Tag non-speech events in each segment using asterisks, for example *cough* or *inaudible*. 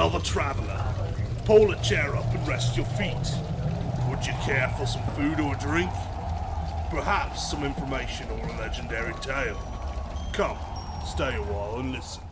another traveler. Pull a chair up and rest your feet. Would you care for some food or a drink? Perhaps some information or a legendary tale? Come, stay a while and listen.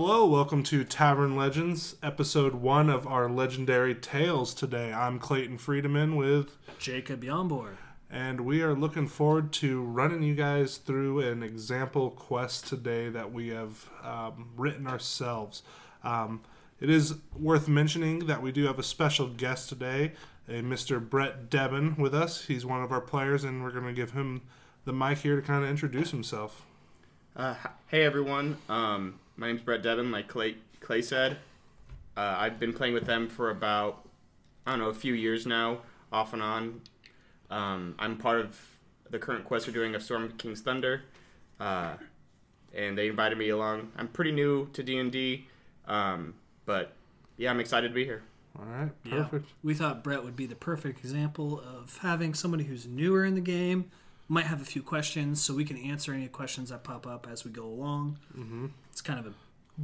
Hello, welcome to Tavern Legends, episode one of our legendary tales today. I'm Clayton Friedemann with, Jacob Yombor. and we are looking forward to running you guys through an example quest today that we have um, written ourselves. Um, it is worth mentioning that we do have a special guest today, a Mr. Brett Devon, with us. He's one of our players, and we're going to give him the mic here to kind of introduce himself. Uh, hey everyone, um, my name's Brett Devon. Like Clay, Clay said, uh, I've been playing with them for about I don't know a few years now, off and on. Um, I'm part of the current quest we're doing of Storm King's Thunder, uh, and they invited me along. I'm pretty new to D and D, um, but yeah, I'm excited to be here. All right, Yeah. perfect. We thought Brett would be the perfect example of having somebody who's newer in the game, might have a few questions, so we can answer any questions that pop up as we go along. Mm-hmm. It's kind of a,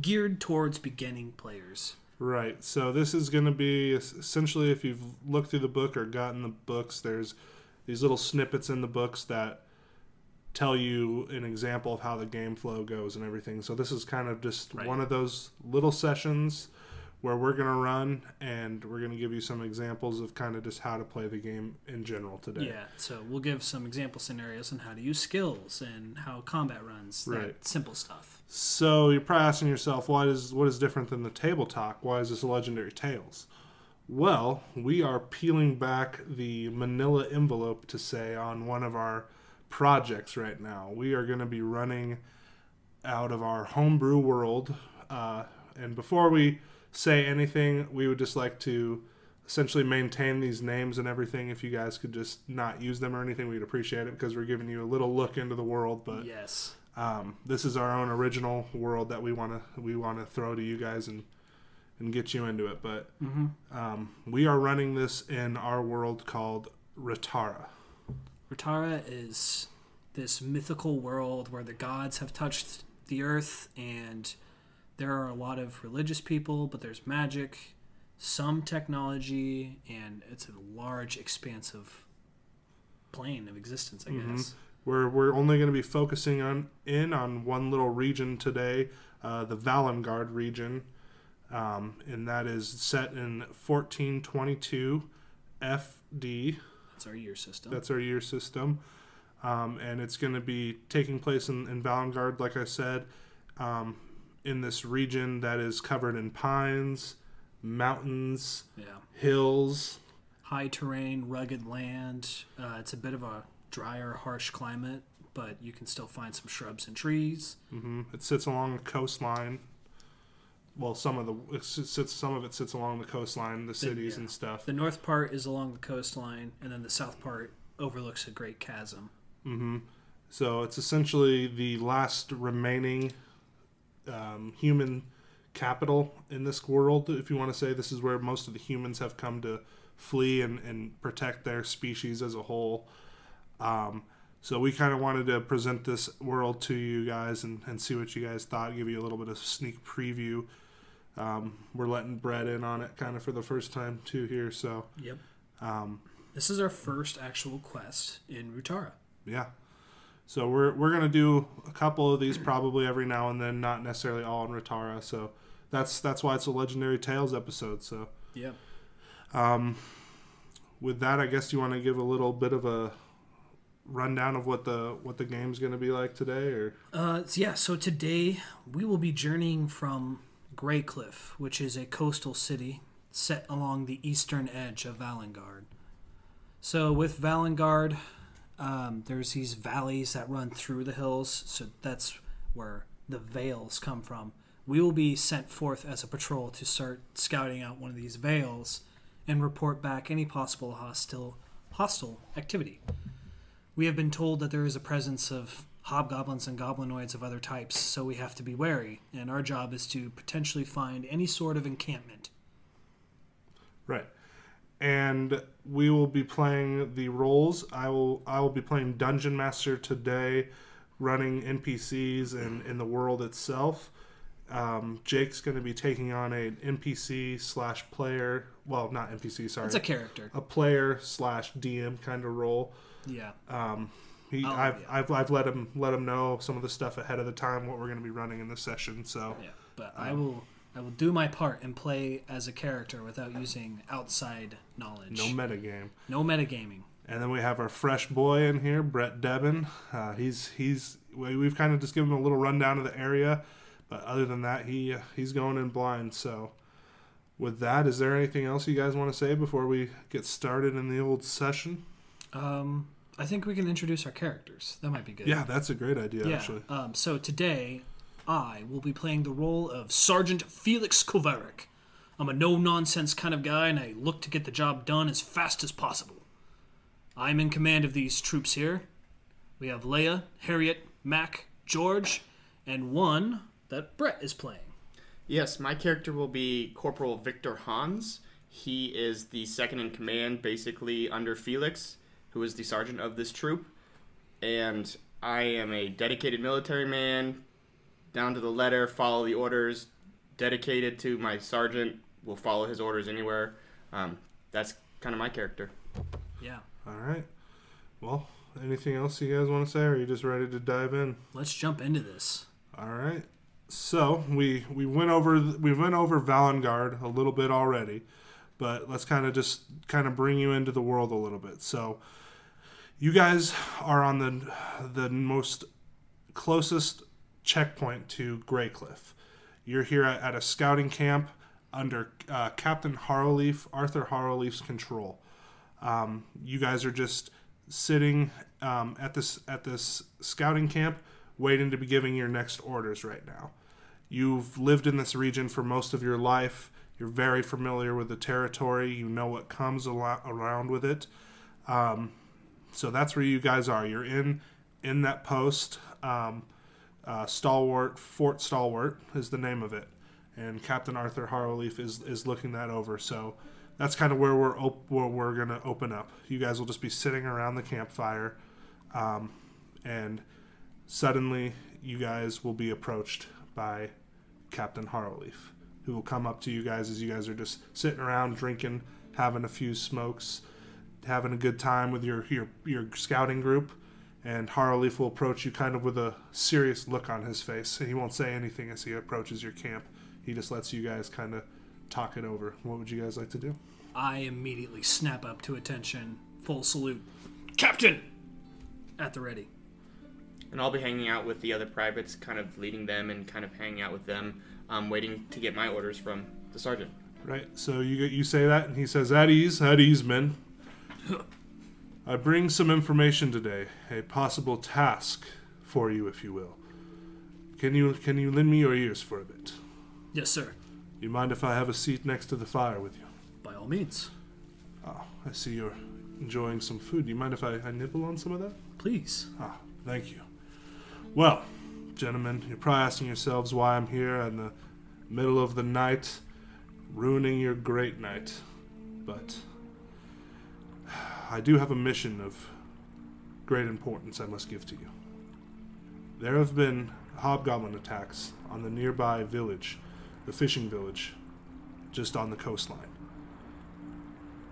geared towards beginning players. Right. So this is going to be essentially if you've looked through the book or gotten the books, there's these little snippets in the books that tell you an example of how the game flow goes and everything. So this is kind of just Right. one of those little sessions where we're going to run and we're going to give you some examples of kind of just how to play the game in general today. Yeah, so we'll give some example scenarios on how to use skills and how combat runs. That Right. simple stuff. So you're probably asking yourself, what is what is different than the table talk? Why is this legendary tales? Well, we are peeling back the manila envelope to say on one of our projects right now. We are going to be running out of our homebrew world. Uh, and before we say anything, we would just like to essentially maintain these names and everything. If you guys could just not use them or anything, we'd appreciate it because we're giving you a little look into the world. But yes. um, this is our own original world that we want to we want to throw to you guys and and get you into it. But um, we are running this in our world called Ratara. Ratara is this mythical world where the gods have touched the earth and there are a lot of religious people, but there's magic, some technology, and it's a large, expansive plane of existence, I guess. We're we're only going to be focusing on in on one little region today, uh, the Valengard region, um, and that is set in 1422 FD. That's our year system. That's our year system. Um, and it's going to be taking place in, in Valengard, like I said, um, in this region that is covered in pines, mountains, yeah. hills. High terrain, rugged land. Uh, it's a bit of a drier, harsh climate, but you can still find some shrubs and trees. hmm It sits along the coastline. Well, some of the it sits, some of it sits along the coastline, the cities yeah. and stuff. The north part is along the coastline, and then the south part overlooks a great chasm. Mm-hmm. So it's essentially the last remaining um, human capital in this world, if you want to say. This is where most of the humans have come to flee and, and protect their species as a whole. Um, so we kind of wanted to present this world to you guys and, and see what you guys thought, give you a little bit of sneak preview. Um, we're letting Brett in on it kind of for the first time too here. So Yep. um, This is our first actual quest in Ratara. Yeah. So we're we're gonna do a couple of these probably every now and then, not necessarily all in Ratara. So that's that's why it's a legendary tales episode. So Yep. um, with that, I guess you want to give a little bit of a rundown of what the what the game's gonna be like today, or Uh, yeah, so today we will be journeying from Greycliffe, which is a coastal city set along the eastern edge of Valengard. So with Valengard, um, there's these valleys that run through the hills, so that's where the vales come from. We will be sent forth as a patrol to start scouting out one of these vales and report back any possible hostile hostile activity. We have been told that there is a presence of hobgoblins and goblinoids of other types, so we have to be wary, and our job is to potentially find any sort of encampment. Right. And we will be playing the roles. I will I will be playing Dungeon Master today, running NPCs and in the world itself. Um, Jake's going to be taking on a NPC slash player. Well, not NPC. Sorry, It's a character. a player slash DM kind of role. Yeah. Um, He, Oh, I've, yeah. I've, I've let him let him know some of the stuff ahead of the time what we're going to be running in this session. So Yeah. But I will I will do my part and play as a character without using outside knowledge. no metagame. no metagaming. And then we have our fresh boy in here, Brett Devon. Uh, he's he's we- we've kind of just given him a little rundown of the area, but other than that, he uh, he's going in blind. So, with that, is there anything else you guys want to say before we get started in the old session? Um, I think we can introduce our characters. That might be good. Yeah, that's a great idea, Yeah. actually. Um, so today, I will be playing the role of Sergeant Felix Kovarik. I'm a no nonsense kind of guy, and I look to get the job done as fast as possible. I'm in command of these troops here. We have Leia, Harriet, Mac, George, and one that Brett is playing. Yes, my character will be Corporal Victor Hans. He is the second in command, basically under Felix, who is the sergeant of this troop. And I am a dedicated military man, down to the letter, follow the orders, dedicated to my sergeant, will follow his orders anywhere. Um, that's kind of my character. Yeah. All right. Well, anything else you guys want to say, or are you just ready to dive in? Let's jump into this. All right. So we we went over we went over Valengard a little bit already, but let's kind of just kind of bring you into the world a little bit. So you guys are on the the most closest checkpoint to Greycliffe. You're here at, a scouting camp under uh, Captain Harrowleaf, Arthur Harrowleaf's control. Um, you guys are just sitting um, at this at this scouting camp, waiting to be giving your next orders right now. You've lived in this region for most of your life. You're very familiar with the territory. You know what comes alo- around with it. Um, so that's where you guys are. You're in in that post. Um, uh, Stalwart Fort Stalwart is the name of it, and Captain Arthur Harrowleaf is is looking that over. So that's kind of where we're op- where we're gonna open up. You guys will just be sitting around the campfire, um, and suddenly you guys will be approached by Captain Harrowleaf, who will come up to you guys as you guys are just sitting around drinking, having a few smokes, having a good time with your your, your scouting group. And Harrowleaf will approach you kind of with a serious look on his face. He won't say anything as he approaches your camp. He just lets you guys kind of talk it over. What would you guys like to do? I immediately snap up to attention, full salute. Captain! At the ready. And I'll be hanging out with the other privates, kind of leading them and kind of hanging out with them, um, waiting to get my orders from the sergeant. Right. So you you say that, and he says, "At ease, at ease, men. *laughs* I bring some information today, a possible task for you, if you will. Can you can you lend me your ears for a bit? Yes, sir. You mind if I have a seat next to the fire with you? By all means. Oh, I see you're enjoying some food. Do you mind if I, I nibble on some of that? Please. Ah, thank you. Well, gentlemen, you're probably asking yourselves why I'm here in the middle of the night, ruining your great night. But I do have a mission of great importance I must give to you. There have been hobgoblin attacks on the nearby village, the fishing village, just on the coastline.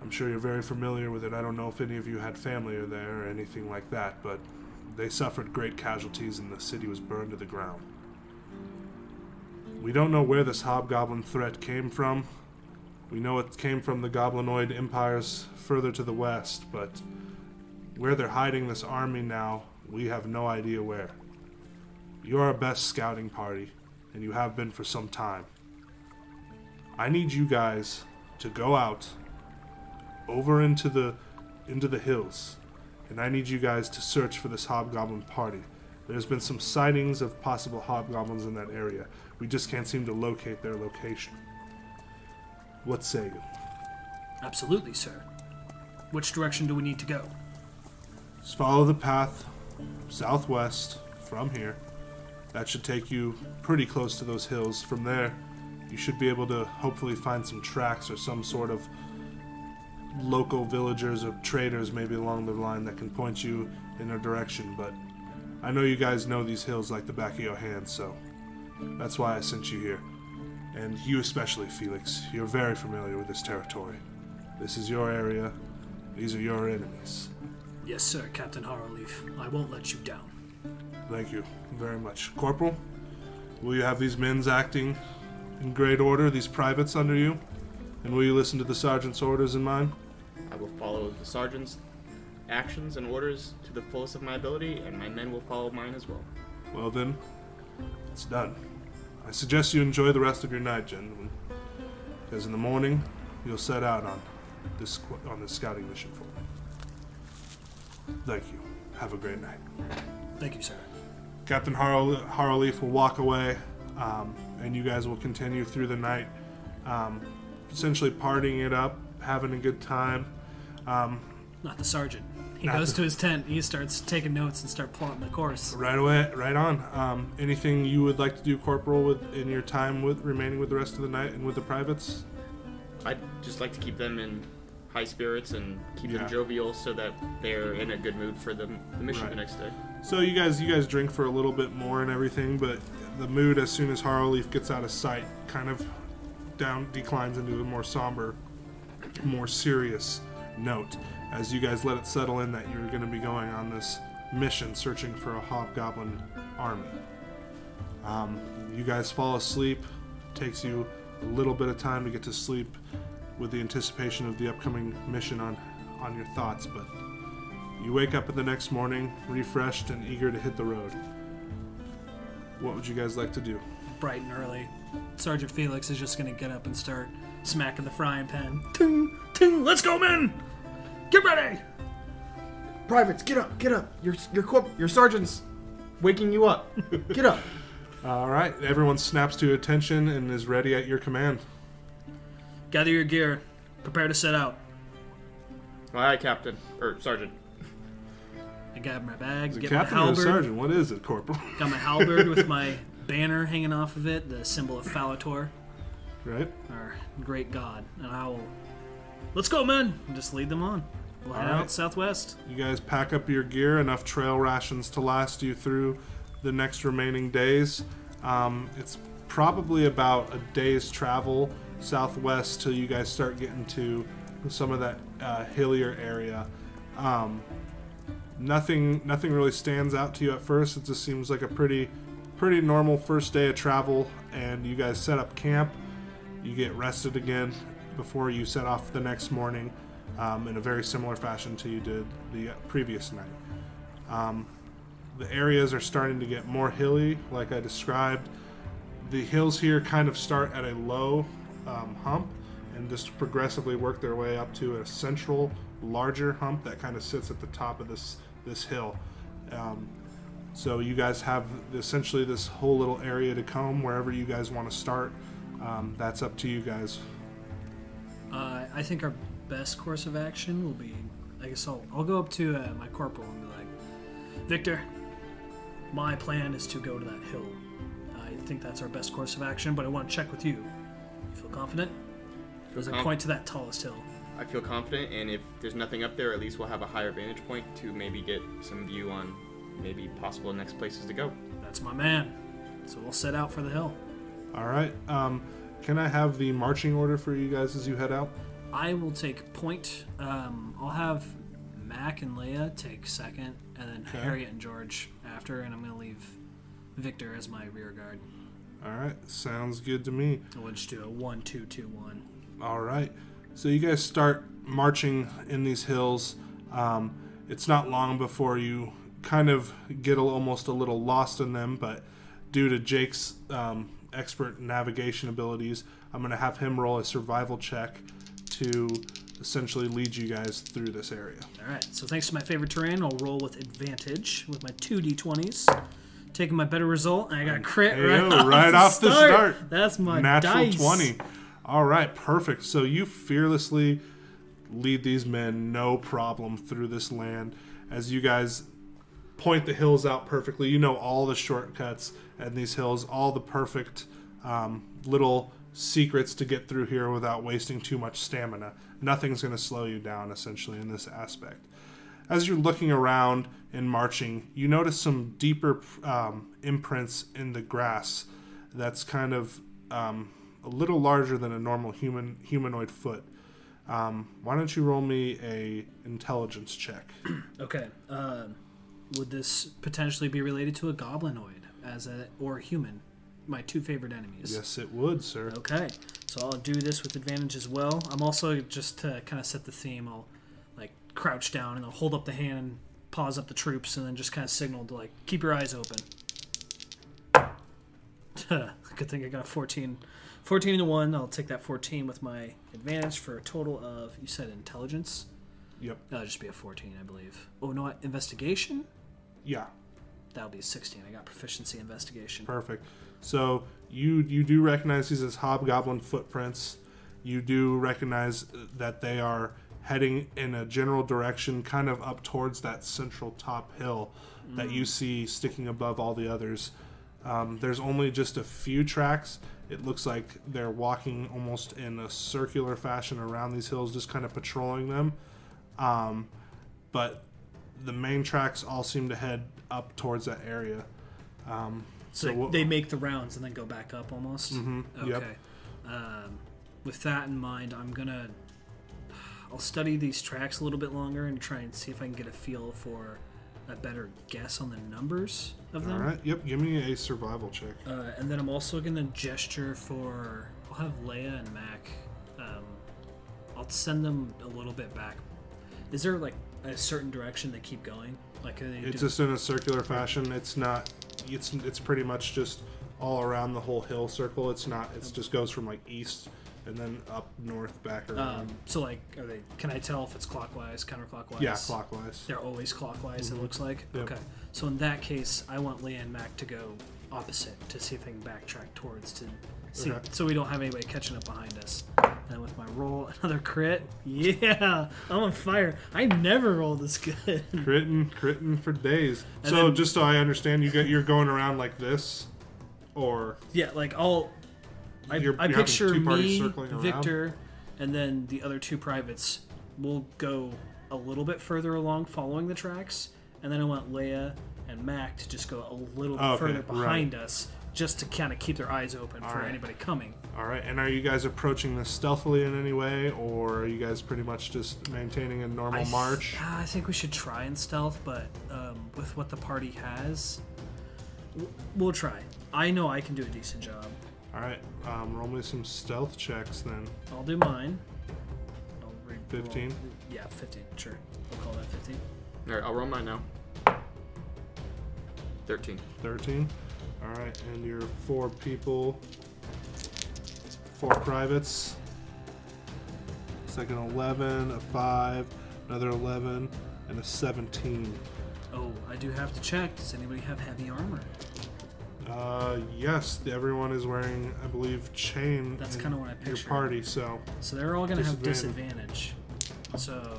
I'm sure you're very familiar with it. I don't know if any of you had family or there or anything like that, but they suffered great casualties and the city was burned to the ground. We don't know where this hobgoblin threat came from. We know it came from the goblinoid empires further to the west, but where they're hiding this army now, we have no idea where. You're our best scouting party, and you have been for some time. I need you guys to go out over into the into the hills and I need you guys to search for this hobgoblin party. There's been some sightings of possible hobgoblins in that area. We just can't seem to locate their location. What say you? Absolutely, sir. Which direction do we need to go? Just follow the path southwest from here. That should take you pretty close to those hills. From there, you should be able to hopefully find some tracks or some sort of local villagers or traders maybe along the line that can point you in a direction. But I know you guys know these hills like the back of your hand, so that's why I sent you here. And you especially, Felix. You're very familiar with this territory. This is your area. These are your enemies. Yes, sir, Captain Harrowleaf. I won't let you down. Thank you very much. Corporal, will you have these men's acting in great order, these privates under you? And will you listen to the sergeant's orders and mine? I will follow the sergeant's actions and orders to the fullest of my ability, and my men will follow mine as well. Well then, it's done. I suggest you enjoy the rest of your night, gentlemen. Because in the morning, you'll set out on this qu- on this scouting mission for me. Thank you. Have a great night. Thank you, sir. Captain Harrow, Harrowleaf will walk away, um, and you guys will continue through the night, um, essentially partying it up, having a good time. Um, Not the sergeant. He Not goes the- to his tent. He starts taking notes and start plotting the course. right away, right on. Um, anything you would like to do, Corporal, with in your time with remaining with the rest of the night and with the privates? I'd just like to keep them in high spirits and keep Yeah. them jovial so that they're in a good mood for the, the mission Right. the next day. So you guys, you guys drink for a little bit more and everything, but the mood as soon as Harrowleaf gets out of sight kind of down declines into a more somber, more serious note as you guys let it settle in that you're going to be going on this mission searching for a hobgoblin army. Um, you guys fall asleep. Takes you a little bit of time to get to sleep with the anticipation of the upcoming mission on on your thoughts, but you wake up in the next morning, refreshed and eager to hit the road. What would you guys like to do? Bright and early. Sergeant Felix is just gonna get up and start smacking the frying pan. Ting, ting, let's go, men! Get ready! Privates, get up, get up. Your your corp, your sergeant's waking you up. Get up. *laughs* All right, everyone snaps to attention and is ready at your command. Gather your gear. Prepare to set out. Aye, aye, Captain or Sergeant. I grab my bag, Is it get captain my or sergeant? What is it, corporal? *laughs* Got my halberd with *laughs* my banner hanging off of it, the symbol of Falator, right? our great god. And I will. Let's go, men! And just lead them on. We'll head All right. out southwest. You guys pack up your gear, enough trail rations to last you through the next remaining days. Um, it's probably about a day's travel southwest till you guys start getting to some of that uh, hillier area. Um, nothing, nothing really stands out to you at first. It just seems like a pretty, pretty normal first day of travel, and you guys set up camp. You get rested again before you set off the next morning um, in a very similar fashion to you did the previous night. Um, the areas are starting to get more hilly, like I described. The hills here kind of start at a low um, hump and just progressively work their way up to a central, larger hump that kind of sits at the top of this this hill. Um, so you guys have essentially this whole little area to comb wherever you guys want to start. Um, that's up to you guys. Uh, I think our best course of action will be. I guess I'll, I'll go up to uh, my corporal and be like, Victor, my plan is to go to that hill. I think that's our best course of action, but I want to check with you. You feel confident? Does it conf- point to that tallest hill? I feel confident, and if there's nothing up there, at least we'll have a higher vantage point to maybe get some view on maybe possible next places to go. That's my man. So we'll set out for the hill. All right. Um, can I have the marching order for you guys as you head out? I will take point. Um, I'll have Mac and Leia take second, and then Okay. Harriet and George after, and I'm going to leave Victor as my rear guard. All right. Sounds good to me. We'll just do a one, two, two, one. All right. So you guys start marching in these hills. Um, it's not long before you kind of get a, almost a little lost in them, but due to Jake's um, expert navigation abilities, I'm going to have him roll a survival check to essentially lead you guys through this area. All right. So thanks to my favorite terrain, I'll roll with advantage with my two d20s. Taking my better result, and I got a crit Hey, right, yo, off, right the off the start. start. That's my Natural dice. 20. All right, perfect. So you fearlessly lead these men no problem through this land as you guys point the hills out perfectly. You know all the shortcuts and these hills, all the perfect um, little secrets to get through here without wasting too much stamina. Nothing's going to slow you down, essentially, in this aspect. As you're looking around and marching, you notice some deeper um, imprints in the grass that's kind of um, a little larger than a normal human humanoid foot. Um, why don't you roll me a intelligence check? *clears throat* Okay. Um, would this potentially be related to a goblinoid as a or a human? My two favorite enemies. yes, it would, sir. Okay. So I'll do this with advantage as well. I'm also just to kind of set the theme. I'll like crouch down and I'll hold up the hand and pause up the troops and then just kind of signal to like keep your eyes open. *laughs* Good thing I got a 14. 14 to 1. I'll take that 14 with my advantage for a total of, you said intelligence? Yep. That'll just be a 14, I believe. Oh, no, what? investigation? Yeah. That'll be a 16. I got proficiency investigation. Perfect. So you you do recognize these as hobgoblin footprints. You do recognize that they are heading in a general direction, kind of up towards that central top hill that you see sticking above all the others. Um, there's only just a few tracks. It looks like they're walking almost in a circular fashion around these hills, just kind of patrolling them. Um, but the main tracks all seem to head up towards that area. Um, So, they, what- they make the rounds and then go back up almost. Mhm, Okay. yep. Um, with that in mind, I'm gonna I'll study these tracks a little bit longer and try and see if I can get a feel for a better guess on the numbers of them. All right. Yep. Give me a survival check. Uh, and then I'm also gonna gesture for I'll have Leia and Mac. Um, I'll send them a little bit back. Is there like a certain direction they keep going? Like are they It's just in a circular fashion. It's not. It's it's pretty much just all around the whole hill circle. It's not. It just goes from like east and then up north back around. um, so like are they? Can I tell if it's clockwise, counterclockwise? yeah, clockwise. They're always clockwise. It looks like. Yep. Okay. So in that case, I want Leah and Mac to go opposite to see if they can backtrack towards to see, Okay. so we don't have anybody catching up behind us. And with my roll, *laughs* another crit. Yeah, I'm on fire. I never roll this good. *laughs* Critting, critting for days. And so then- just so I understand, you get you're going around like this, or yeah, like I'll. I, You're- I you're picture me, circling around? Victor, and then the other two privates will go a little bit further along, following the tracks, and then I want Leia and Mac to just go a little bit oh, Okay, further right. behind us, just to kind of keep their eyes open for right. anybody coming. all right. And are you guys approaching this stealthily in any way, or are you guys pretty much just maintaining a normal I th- march? yeah, I think we should try and stealth, but um, with what the party has, we'll try. I know I can do a decent job. All right. Um, roll me some stealth checks then. I'll do mine. I'll re- 15? roll- Yeah, 15, sure. We'll call that 15. All right, I'll roll mine now. Thirteen. 13. All right, and your four people, four privates. An 11, a 5, another 11, and a 17. Oh, I do have to check. Does anybody have heavy armor? Uh, yes, everyone is wearing, I believe, chain. That's kinda what I Your party, so So they're all going to have disadvantage. So.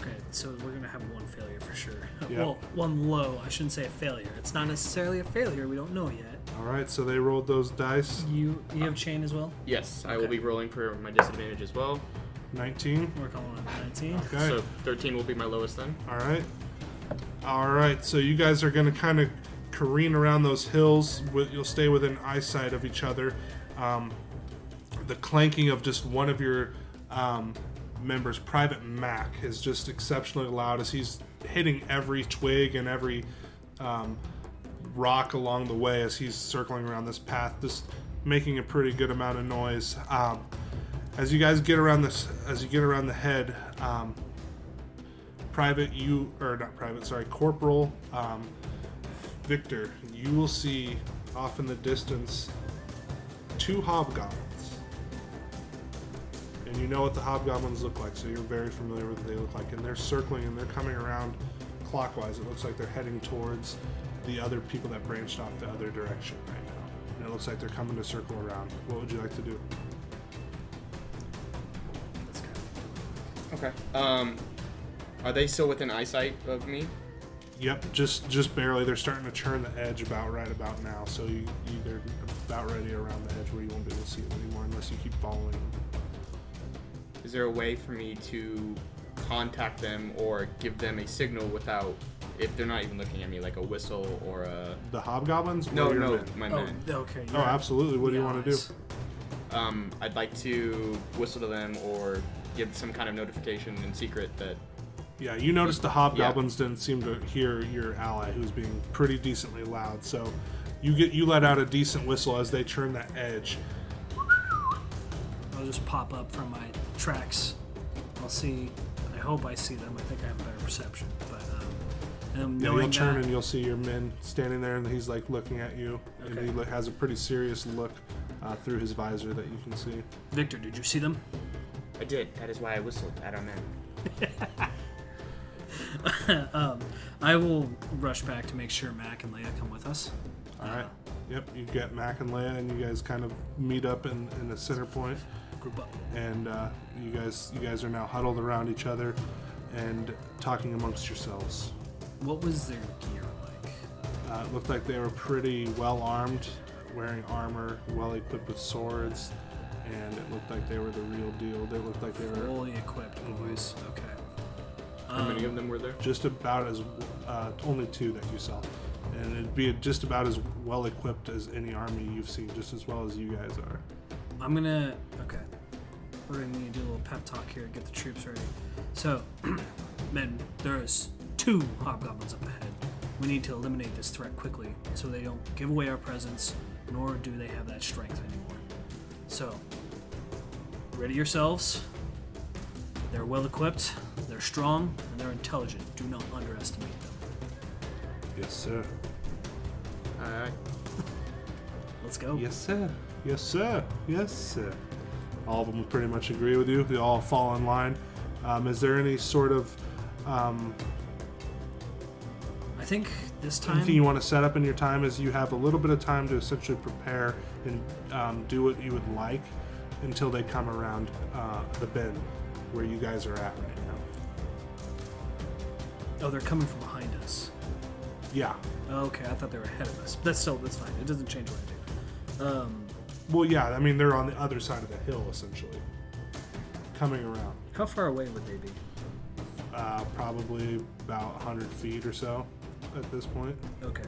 Okay, so we're going to have one failure for sure. Yeah. Well, one low. I shouldn't say a failure. It's not necessarily a failure. We don't know yet. all right. So they rolled those dice. You you have chain as well? Yes, I will Okay. be rolling for my disadvantage as well. 19. We're calling it 19. Okay. So thirteen will be my lowest then. All right. All right. So you guys are going to kind of careen around those hills. Wi- You'll stay within eyesight of each other. Um, the clanking of just one of your um, members, Private Mac, is just exceptionally loud as he's hitting every twig and every um, rock along the way as he's circling around this path, just making a pretty good amount of noise. Um, as you guys get around this, as you get around the head, um, private you or not private sorry corporal um, victor you will see off in the distance two hobgoblins and you know what the hobgoblins look like, so you're very familiar with what they look like. And they're circling and they're coming around clockwise. It looks like they're heading towards the other people that branched off the other direction right now. And it looks like they're coming to circle around. What would you like to do? Okay. Um, are they still within eyesight of me? Yep, just just barely. They're starting to turn the edge about right about now, so you, you they're about ready around the edge where you won't be able to see them anymore unless you keep following them. Is there a way for me to contact them or give them a signal without, if they're not even looking at me, like a whistle or a? The hobgoblins? No, your no, men? my Oh, men. okay. Oh, you're- absolutely. What do you want to do? Um, I'd like to whistle to them or give some kind of notification in secret that. Yeah, you noticed the hobgoblins didn't seem to hear your ally, who's being pretty decently loud. So, you get you let out a decent whistle as they turn that edge. I'll just pop up from my tracks. I'll see. I hope I see them. I think I have better perception. But um, and Yeah, you'll turn that, and you'll see your men standing there, and he's like looking at you, and he has a pretty serious look uh, through his visor that you can see. Victor, did you see them? I did. That is why I whistled at our men. *laughs* um, I will rush back to make sure Mac and Leia come with us. All right. Yep. You get Mac and Leia, and you guys kind of meet up in, in a center point, Group up. and uh, you guys you guys are now huddled around each other and talking amongst yourselves. What was their gear like? Uh, it looked like they were pretty well armed, wearing armor, well equipped with swords, and it looked like they were the real deal. They looked like they were Fully equipped boys. Okay. How many Um, of them were there? just about as uh, only two that you saw, and it'd be just about as well equipped as any army you've seen, just as well as you guys are. I'm gonna. Okay. We're gonna need to do a little pep talk here to get the troops ready. So, *clears throat* men, there is two hobgoblins up ahead. We need to eliminate this threat quickly so they don't give away our presence, nor do they have that strength anymore. So, ready yourselves. They're well equipped, they're strong, and they're intelligent. Do not underestimate them. Yes, sir. Alright. Let's go. Yes, sir. Yes, sir. Yes, sir. All of them pretty much agree with you. They all fall in line. Um, is there any sort of um, I think this time. anything you want to set up in your time? Is you have a little bit of time to essentially prepare and um, do what you would like until they come around uh, the bend where you guys are at right now. Oh, they're coming from behind us. Yeah. Okay, I thought they were ahead of us. But that's still that's fine. It doesn't change what I do. Um, Well, yeah. I mean, they're on the other side of the hill essentially, coming around. how far away would they be? Uh, probably about 100 feet or so at this point. Okay,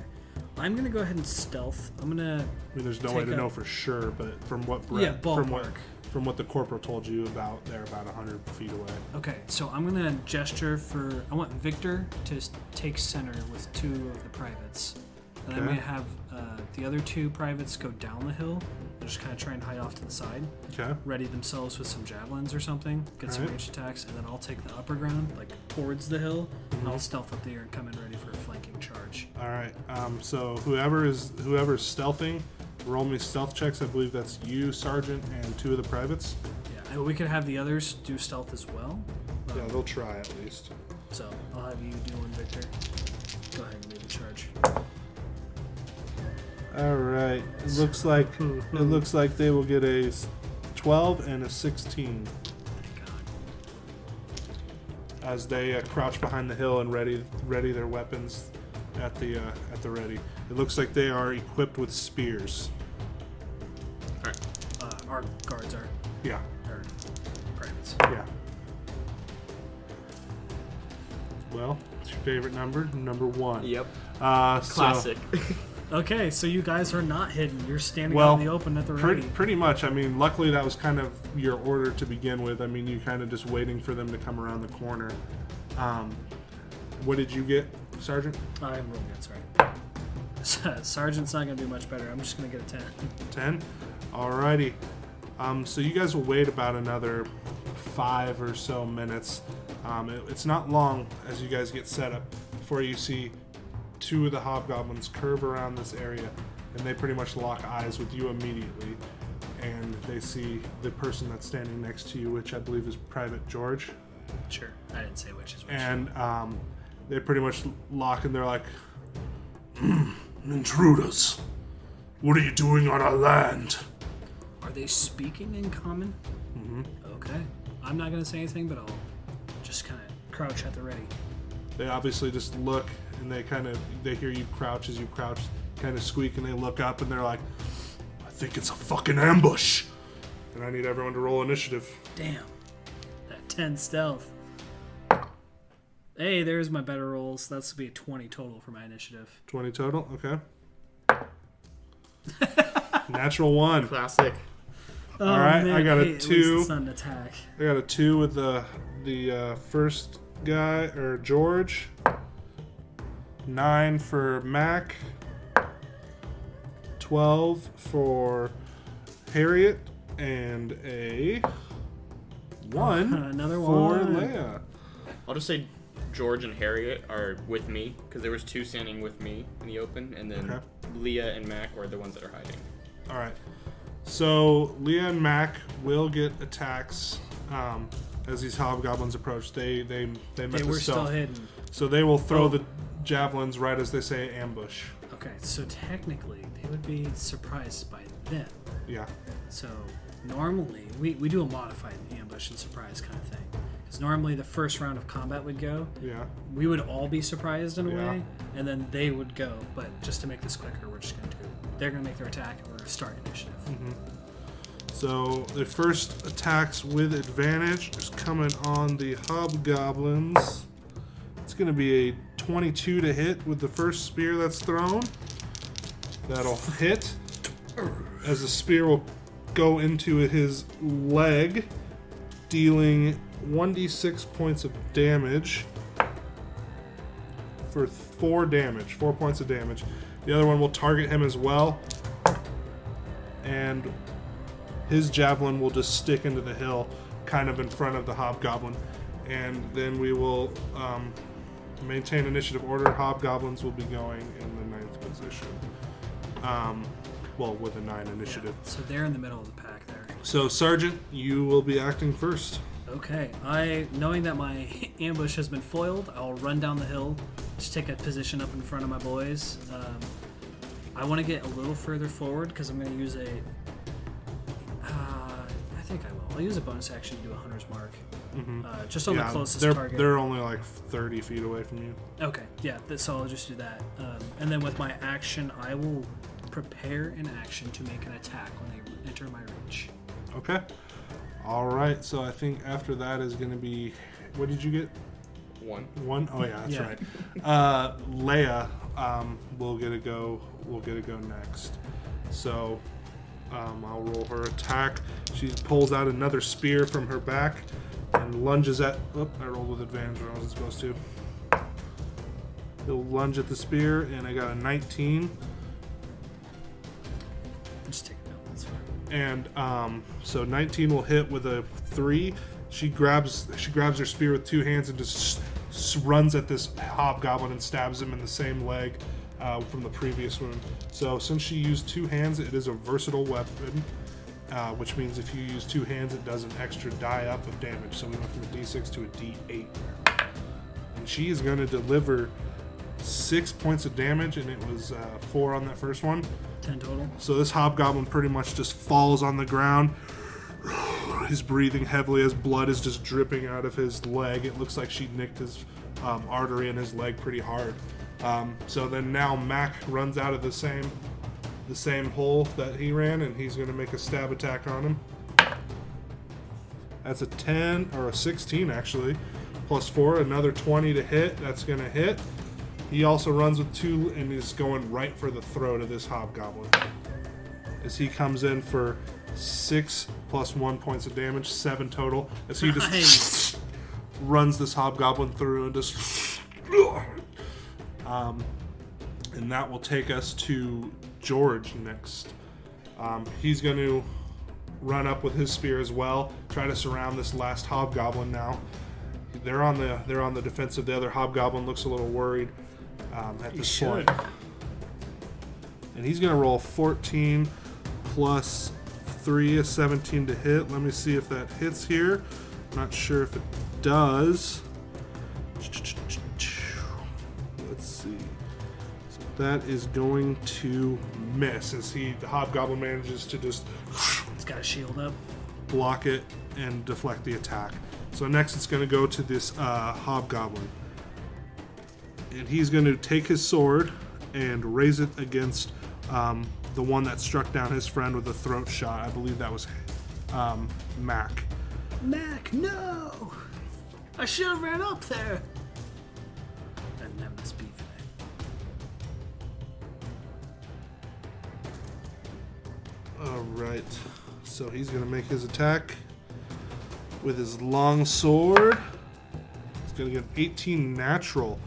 I'm gonna go ahead and stealth. I'm gonna. I mean, there's no way to a- know for sure, but from what Brett, Yeah, from what from what the corporal told you about, they're about 100 feet away. Okay, so I'm gonna gesture for. I want Victor to take center with two of the privates, and I'm gonna have uh, the other two privates go down the hill just kind of try and hide off to the side, Okay. ready themselves with some javelins or something, get some Alright. range attacks, and then I'll take the upper ground, like towards the hill, and Mm-hmm. I'll stealth up there and come in ready for a flanking charge. All right. Um, so whoever is whoever's stealthing, roll me stealth checks. I believe that's you, sergeant, and two of the privates. Yeah, and we could have the others do stealth as well. Um, Yeah, they'll try at least. So I'll have you do one, Victor. Go ahead and lead the charge. All right. It looks like it looks like they will get a 12 and a 16 as they uh, crouch behind the hill and ready ready their weapons at the uh, at the ready. It looks like they are equipped with spears. Alright. Uh, our guards are, Yeah. are privates. Yeah. Well, it's your favorite number, number one. Yep. Uh, so- Classic. *laughs* Okay, so you guys are not hidden. You're standing Well, out in the open at the pretty, ready. pretty much. I mean, luckily that was kind of your order to begin with. I mean, you kind of just waiting for them to come around the corner. Um, what did you get, Sergeant? I'm real good, sorry. *laughs* Sergeant's not going to do much better. I'm just going to get a 10. 10 alrighty um, so you guys will wait about another five or so minutes um, it- it's not long as you guys get set up before you see two of the hobgoblins curve around this area and they pretty much lock eyes with you immediately and they see the person that's standing next to you, which I believe is Private George, Sure. I didn't say which is which. and um, they pretty much lock and they're like, Intruders, what are you doing on our land? Are they speaking in common? Mm-hmm. Okay. I'm not gonna say anything, but I'll just kind of crouch at the ready. they obviously just look and they kind of they hear you crouch as you crouch, kind of squeak, and they look up and they're like, I think it's a fucking ambush. and I need everyone to roll initiative. Damn. That 10 stealth. Hey, there's my better rolls. That's to be a 20 total for my initiative. 20 total, okay. *laughs* Natural one. Classic. Oh, All right, I got a hate at least two. the attack. I got a two with the the uh, first guy or George. Nine for Mac. Twelve for Harriet, and a one *laughs* Another for one. Leia. I'll just say George and Harriet are with me because there was two standing with me in the open, and then Okay. Leah and Mac are the ones that are hiding. All right. So Leah and Mac will get attacks um, as these hobgoblins approach. They they they met They the were still hidden. So they will throw Oh. the javelins right as they say ambush. Okay, so technically, they would be surprised by them. Yeah. So normally, we, we do a modified ambush and surprise kind of thing. Because normally, the first round of combat would go, Yeah. we would all be surprised in a Yeah. way, and then they would go. But just to make this quicker, we're just going to do. They're going to make their attack and we're going to start initiative. Mm-hmm. So the first attacks with advantage is coming on the hobgoblins. It's going to be a 22 to hit with the first spear that's thrown. That'll hit as the spear will go into his leg, dealing 1d6 points of damage for four damage, four points of damage. The other one will target him as well, and his javelin will just stick into the hill, kind of in front of the hobgoblin, and then we will um, maintain initiative order. Hobgoblins will be going in the ninth position. Um, well, with a nine initiative. So they're in the middle of the pack there. So, Sergeant, you will be acting first. Okay, I knowing that my *laughs* ambush has been foiled, I'll run down the hill, just take a position up in front of my boys. Um, I want to get a little further forward because I'm going to use a. Uh, I think I will. I'll use a bonus action to do a hunter's mark, uh, just on the closest they're, target. they're only like 30 feet away from you. Okay, yeah, so I'll just do that. Um, and then with my action, I will prepare an action to make an attack when they enter my reach. Okay. All right. So I think after that is going to be. What did you get? One. One? Oh yeah, that's Yeah. right. Uh, Leia um, will get a go. We'll get a go next. So um, I'll roll her attack. She pulls out another spear from her back and lunges at. Oop! I rolled with advantage when I wasn't supposed to. He'll lunge at the spear, and I got a 19. Just take it down. That's fine. and um, so 19 will hit with a three. She grabs she grabs her spear with two hands and just s- runs at this hobgoblin and stabs him in the same leg uh, from the previous one. So since she used two hands, it is a versatile weapon, uh, which means if you use two hands, it does an extra die up of damage. So we went from a D6 to a D8, and she is going to deliver six points of damage, and it was uh, four on that first one. Ten total. So this hobgoblin pretty much just falls on the ground. He's breathing heavily as blood is just dripping out of his leg. It looks like she nicked his um, artery in his leg pretty hard. Um, so then now Mac runs out of the same the same hole that he ran, and he's going to make a stab attack on him. That's a 10 or a 16 actually, plus four, another 20 to hit. That's going to hit. He also runs with two and is going right for the throat of this hobgoblin. As he comes in for six plus one points of damage, seven total. As he just Nice. *laughs* runs this hobgoblin through and just. Um, and that will take us to George next. Um, he's going to run up with his spear as well, try to surround this last hobgoblin now. They're on the they're on the defensive. The other hobgoblin looks a little worried um, at this point. should. And he's going to roll 14 plus 3, a 17 to hit. Let me see if that hits here. Not sure if it does. Let's see. So that is going to miss as he the hobgoblin manages to just It's got a shield up. block it and deflect the attack. So next it's going to go to this uh, hobgoblin. And he's going to take his sword and raise it against um, the one that struck down his friend with a throat shot. I believe that was um, Mac. Mac, no! I should have ran up there. Alright. So he's going to make his attack with his long sword. He's going to get 18 natural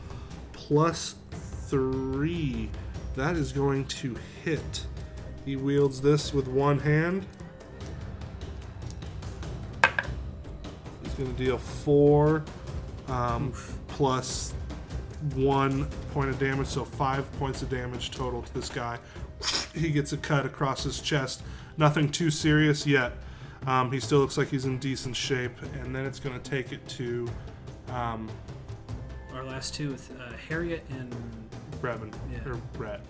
plus 3. That is going to hit. He wields this with one hand. He's going to deal 4 um, plus 1 point of damage, so 5 points of damage total to this guy. He gets a cut across his chest. Nothing too serious yet. Um, he still looks like he's in decent shape, and then it's going to take it to um. Our last two with uh, Harriet and Brevin Yeah. or Brett.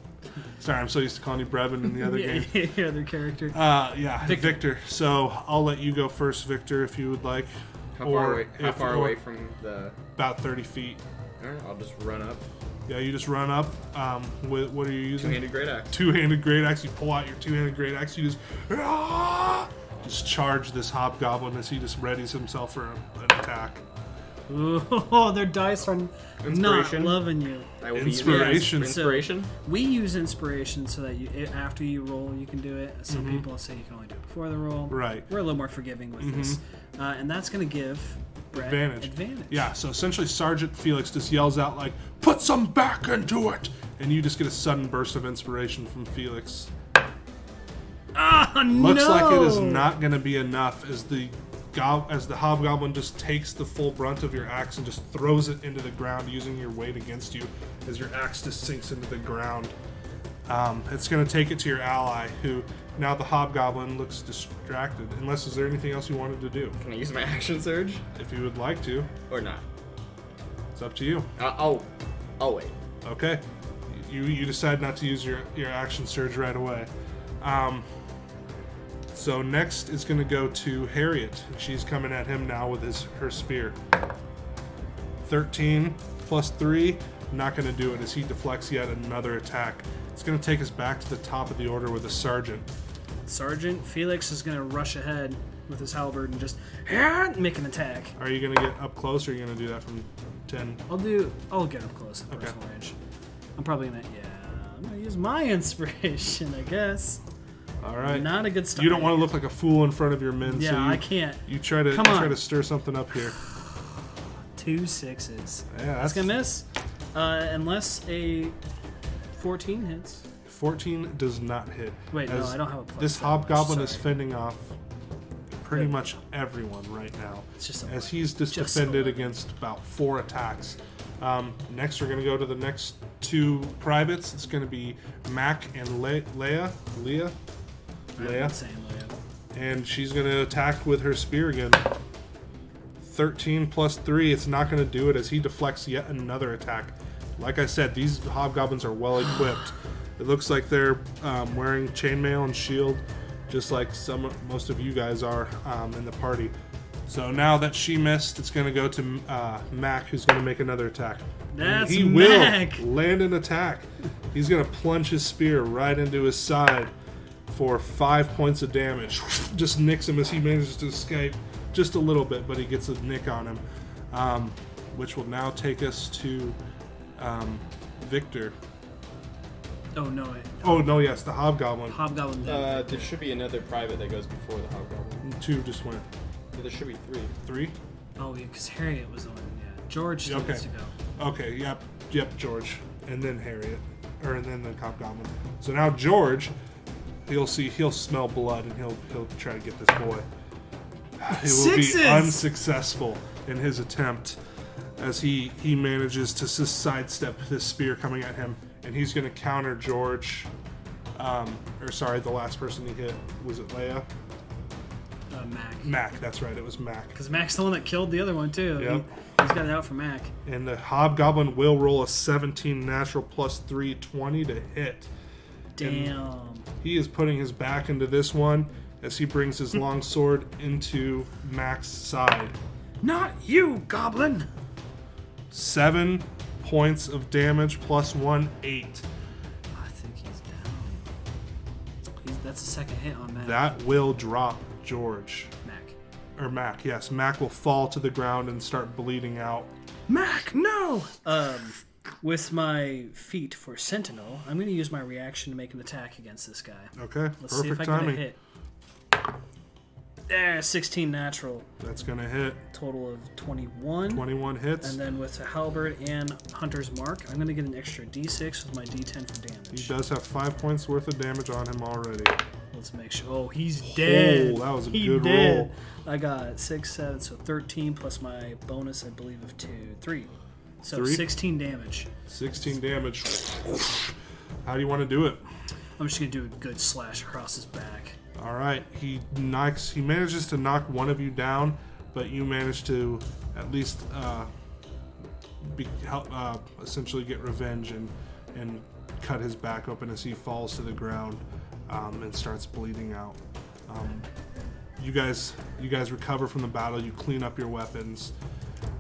Sorry, I'm so used to calling you Brevin in the other *laughs* yeah, game. the other character. Uh, yeah, Victor. Victor. So I'll let you go first, Victor, if you would like. How Or far away? How if- far away from the? About 30 feet. Alright, I'll just run up. Yeah, you just run up. Um, with what are you using? Two-handed great axe. two-handed great axe. You pull out your two-handed great axe. You just "Ah!" *laughs* just charge this hobgoblin as he just readies himself for a- an attack. *laughs* Oh, their dice are not Inspiration? loving you. I will be using Inspiration. that. Inspiration. We use inspiration so that you i- after you roll you can do it. Some people say you can only do it before the roll. Mm-hmm. Right. We're a little more forgiving with this, uh, and that's going to give Brett Advantage. Advantage. Yeah. So essentially, Sergeant Felix just yells out like, "Put some back into it!" And you just get a sudden burst of inspiration from Felix. Ah, Looks no! like it is not going to be enough as the go- as the hobgoblin just takes the full brunt of your axe and just throws it into the ground using your weight against you as your axe just sinks into the ground. Um, it's going to take it to your ally, who now the hobgoblin looks distracted. Unless is there anything else you wanted to do? Can I use my action surge If you would like to, or not? it's up to you. Uh, I'll. I'll wait. Okay. You you decide not to use your your action surge right away. Um, so next is going to go to Harriet. She's coming at him now with his her spear. Thirteen plus three, not going to do it as he deflects yet another attack. It's going to take us back to the top of the order with a sergeant. Sergeant Felix is going to rush ahead with his halberd and just make an attack. Are you going to get up close, or are you going to do that from ten? I'll do. I'll get up close at Okay. personal range. I'm probably gonna. Yeah, I'm gonna use my *laughs* inspiration. I guess. All right. Not a good start. you don't want to look like a fool in front of your men. Yeah, so you, I can't. You try to Come on. try to stir something up here. *sighs* Two sixes. Yeah, That's that's gonna miss, uh, unless a 14 hits. 14 does not hit. Wait, no, I don't have a plus This hobgoblin is fending off pretty Good. much everyone right now. It's just as he's just, Just defended against about four attacks. Um, next, we're going to go to the next two privates. It's going to be Mac and Le- Leia. Leia. not Leia. And she's going to attack with her spear again. 13 plus 3. It's not going to do it as he deflects yet another attack. Like I said, these hobgoblins are well equipped. *sighs* *sighs* *sighs* It looks like they're um, wearing chainmail and shield, just like some most of you guys are um, in the party. So now that she missed, it's going to go to uh, Mac, who's going to make another attack. And That's he Mac. will land an attack. He's going to plunge his spear right into his side for five points of damage. *laughs* Just nicks him as he manages to escape just a little bit, but he gets a nick on him, um, which will now take us to um, Victor. Oh no, wait. Oh no, yes, the hobgoblin. Hobgoblin. Uh, there should be another private that goes before the hobgoblin. Two just went. There should be three. Three. oh yeah, because Harriet was the one. Yeah, George still Okay. needs to go. Okay, yep, yep, George, and then Harriet, or and then the hobgoblin. So now George, he'll see, he'll smell blood, and he'll he'll try to get this boy. He will Sixes! be unsuccessful in his attempt, as he he manages to sidestep this spear coming at him, and he's going to counter George. Um, or sorry, the last person he hit was it Leia? uh, Mac. Mac. That's right. It was Mac. Because Mac's the one that killed the other one too. Yep. He, has got it out for Mac. And the hobgoblin will roll a 17 natural plus 320 to hit. Damn. He is putting his back into this one as he brings his *laughs* long sword into Mac's side. Not you, Goblin. Seven points of damage plus one, eight. I think he's down. He's, that's a second hit on Mac. That will drop George. Mac. Or Mac, yes. Mac will fall to the ground and start bleeding out. Mac, no. Um, with my feat for Sentinel, I'm going to use my reaction to make an attack against this guy. Okay, Let's see if perfect I get a timing. hit. There, 16 natural, That's gonna hit. total of 21. 21 hits. And then with a halberd and hunter's mark, I'm going to get an extra d6 with my d10 for damage. He does have five points worth of damage on him already. Let's make sure. Oh, he's oh, dead. that was a He good dead. roll. I got six, seven, so 13 plus my bonus, I believe, of two, three. So Three? 16 damage. 16 damage. How do you want to do it? I'm just gonna do a good slash across his back. All right, he knocks. He manages to knock one of you down, but you manage to at least uh, be, help uh, essentially get revenge and and cut his back open as he falls to the ground um, and starts bleeding out. Um, you guys, you guys recover from the battle. You clean up your weapons.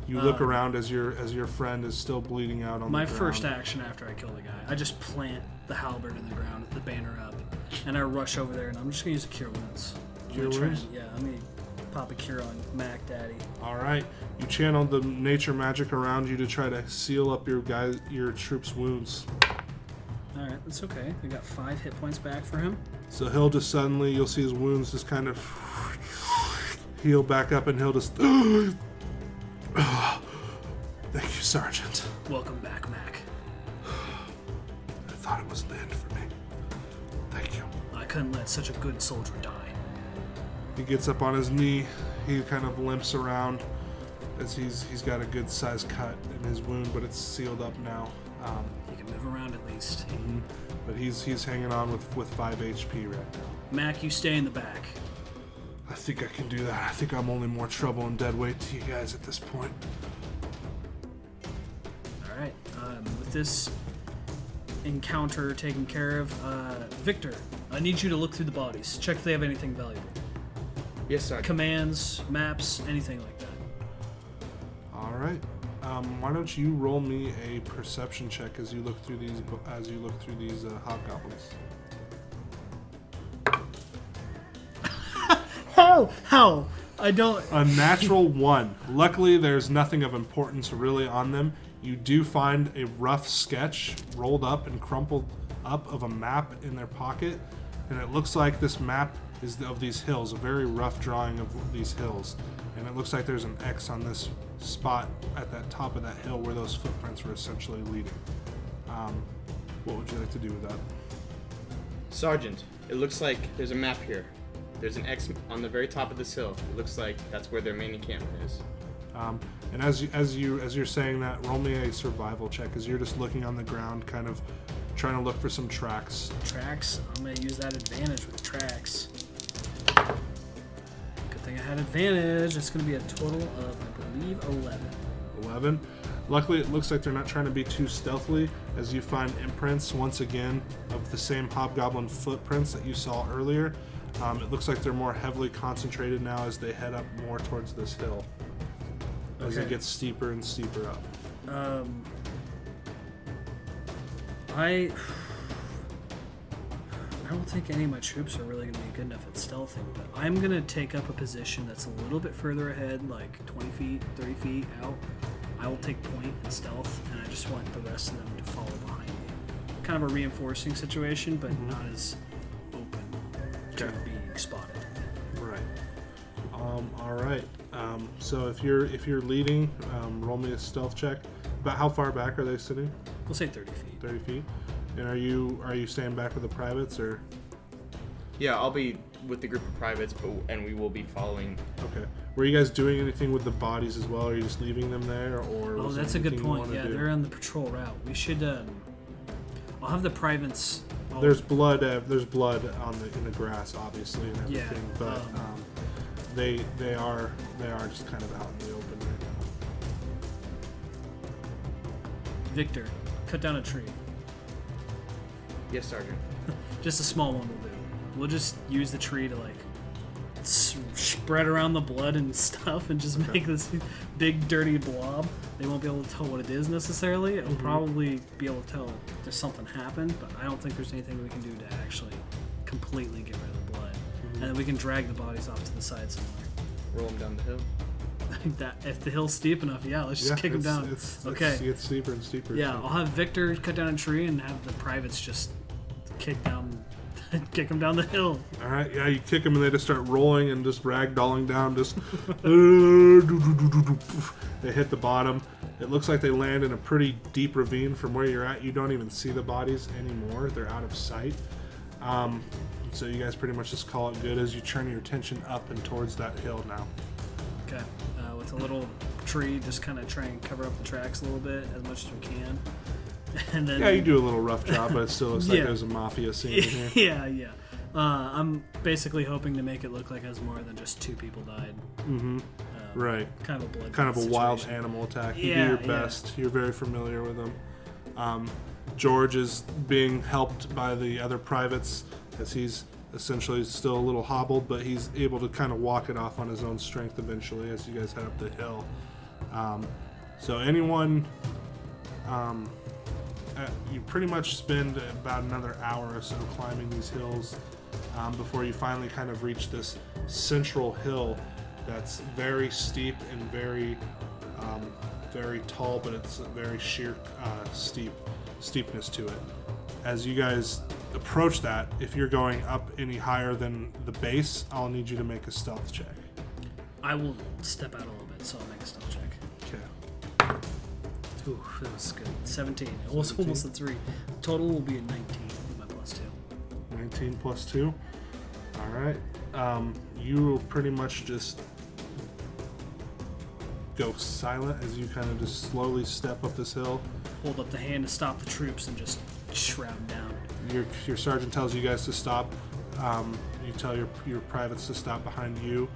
You look Um, around as your as your friend is still bleeding out on My the ground. first action after I kill the guy, I just plant the halberd in the ground, the banner up, and I rush over there, and I'm just gonna use a cure wounds. Cure wounds? yeah, I'm gonna pop a cure on Mac Daddy. All right, you channel the nature magic around you to try to seal up your guys, your troops' wounds. All right, that's okay. I got five hit points back for him. So he'll just suddenly, you'll see his wounds just kind of heal back up, and he'll just. *gasps* Thank you, Sergeant. Welcome back, Mac. I thought it was the end for me. Thank you. I couldn't let such a good soldier die. He gets up on his knee. He kind of limps around as he's he's got a good sized cut in his wound, but it's sealed up now. Um, He can move around at least. but he's he's hanging on with with five HP right now. Mac, you stay in the back. I think I can do that. I think I'm only more trouble and dead weight to you guys at this point. All right. Um, with this encounter taken care of, uh, Victor, I need you to look through the bodies. Check if they have anything valuable. Yes, sir. Commands, maps, anything like that. All right. Um, why don't you roll me a perception check as you look through these as you look through these uh, hobgoblins? *laughs* How? How? I don't. A natural one. Luckily, there's nothing of importance really on them. You do find a rough sketch rolled up and crumpled up of a map in their pocket, and it looks like this map is of these hills, a very rough drawing of these hills. And it looks like there's an X on this spot at that top of that hill where those footprints were essentially leading. Um, what would you like to do with that? Sergeant, it looks like there's a map here. There's an X on the very top of this hill. It looks like that's where their main encampment is. Um, and as you, as you as you're saying that, roll me a survival check as you're just looking on the ground, kind of trying to look for some tracks. Tracks. I'm gonna use that advantage with tracks. Good thing I had advantage. It's gonna be a total of, I believe, 11. 11. Luckily, it looks like they're not trying to be too stealthily, as you find imprints once again of the same hobgoblin footprints that you saw earlier. Um, it looks like they're more heavily concentrated now as they head up more towards this hill. As it gets steeper and steeper up. Um, I *sighs* I don't think any of my troops are really going to be good enough at stealthing, but I'm going to take up a position that's a little bit further ahead, like 20 feet, 30 feet out. I will take and stealth, and I just want the rest of them to follow behind me. Kind of a reinforcing situation, but not as open to Okay. being spotted. Right. Um, all right. Um, so if you're if you're leading, um, roll me a stealth check. About how far back are they sitting? We'll say 30 feet. Thirty feet. And are you are you staying back with the privates or? Yeah, I'll be with the group of privates, but and we will be following. Okay. Were you guys doing anything with the bodies as well? Are you just leaving them there, or? Oh, was that's a good point. Yeah, do? they're on the patrol route. We should. Um, I'll have the privates. I'll- There's blood. Uh, there's blood on the in the grass, obviously, and Yeah, everything. but um, um, they they are they are just kind of out in the open right now. Victor, cut down a tree. Yes, Sergeant. *laughs* Just a small one will do. We'll just use the tree to like spread around the blood and *laughs* stuff, and just make this big dirty blob. They won't be able to tell what it is necessarily. It'll mm-hmm. probably be able to tell there's something happened, but I don't think there's anything we can do to actually completely get rid of the blood. And then we can drag the bodies off to the side somewhere. Roll them down the hill. *laughs* I think that if the hill's steep enough, yeah, let's just Yeah, kick them down. It's, okay. It's, it gets steeper and steeper. Yeah, so- I'll have Victor cut down a tree and have the privates just kick down, *laughs* kick him down the hill. All right, yeah, you kick them and they just start rolling and just ragdolling down. Just *laughs* they hit the bottom. It looks like they land in a pretty deep ravine from where you're at. You don't even see the bodies anymore; they're out of sight. Um, so you guys pretty much just call it good as you turn your attention up and towards that hill now. Okay, uh, with a little tree, just kind of try and cover up the tracks a little bit as much as we can, *laughs* and then Yeah, you do a little rough job, but it still looks like Yeah. there's a mafia scene in here. *laughs* yeah, yeah. Uh, I'm basically hoping to make it look like it has more than just two people died. Mm-hmm. Um, Right. Kind of a blood. kind of a wild animal attack. You Yeah, do your yeah. best. You're very familiar with them. Um, George is being helped by the other privates as he's essentially still a little hobbled, but he's able to kind of walk it off on his own strength eventually as you guys head up the hill. Um, so anyone, um, uh, you pretty much spend about another hour or so climbing these hills um, before you finally kind of reach this central hill that's very steep and very um, very tall but it's a very sheer uh, steep steepness to it as you guys approach that if you're going up any higher than the base i'll need you to make a stealth check I will step out a little bit, so I'll make a stealth check. okay Ooh, that was good. 17. It was almost a 3. Total will be a 19 with my plus 2. 19 plus 2 all right um, you will pretty much just go silent as you kind of just slowly step up this hill Hold up the hand to stop the troops and just shroud 'em down. your, your sergeant tells you guys to stop. Um, you tell your, your privates to stop behind you.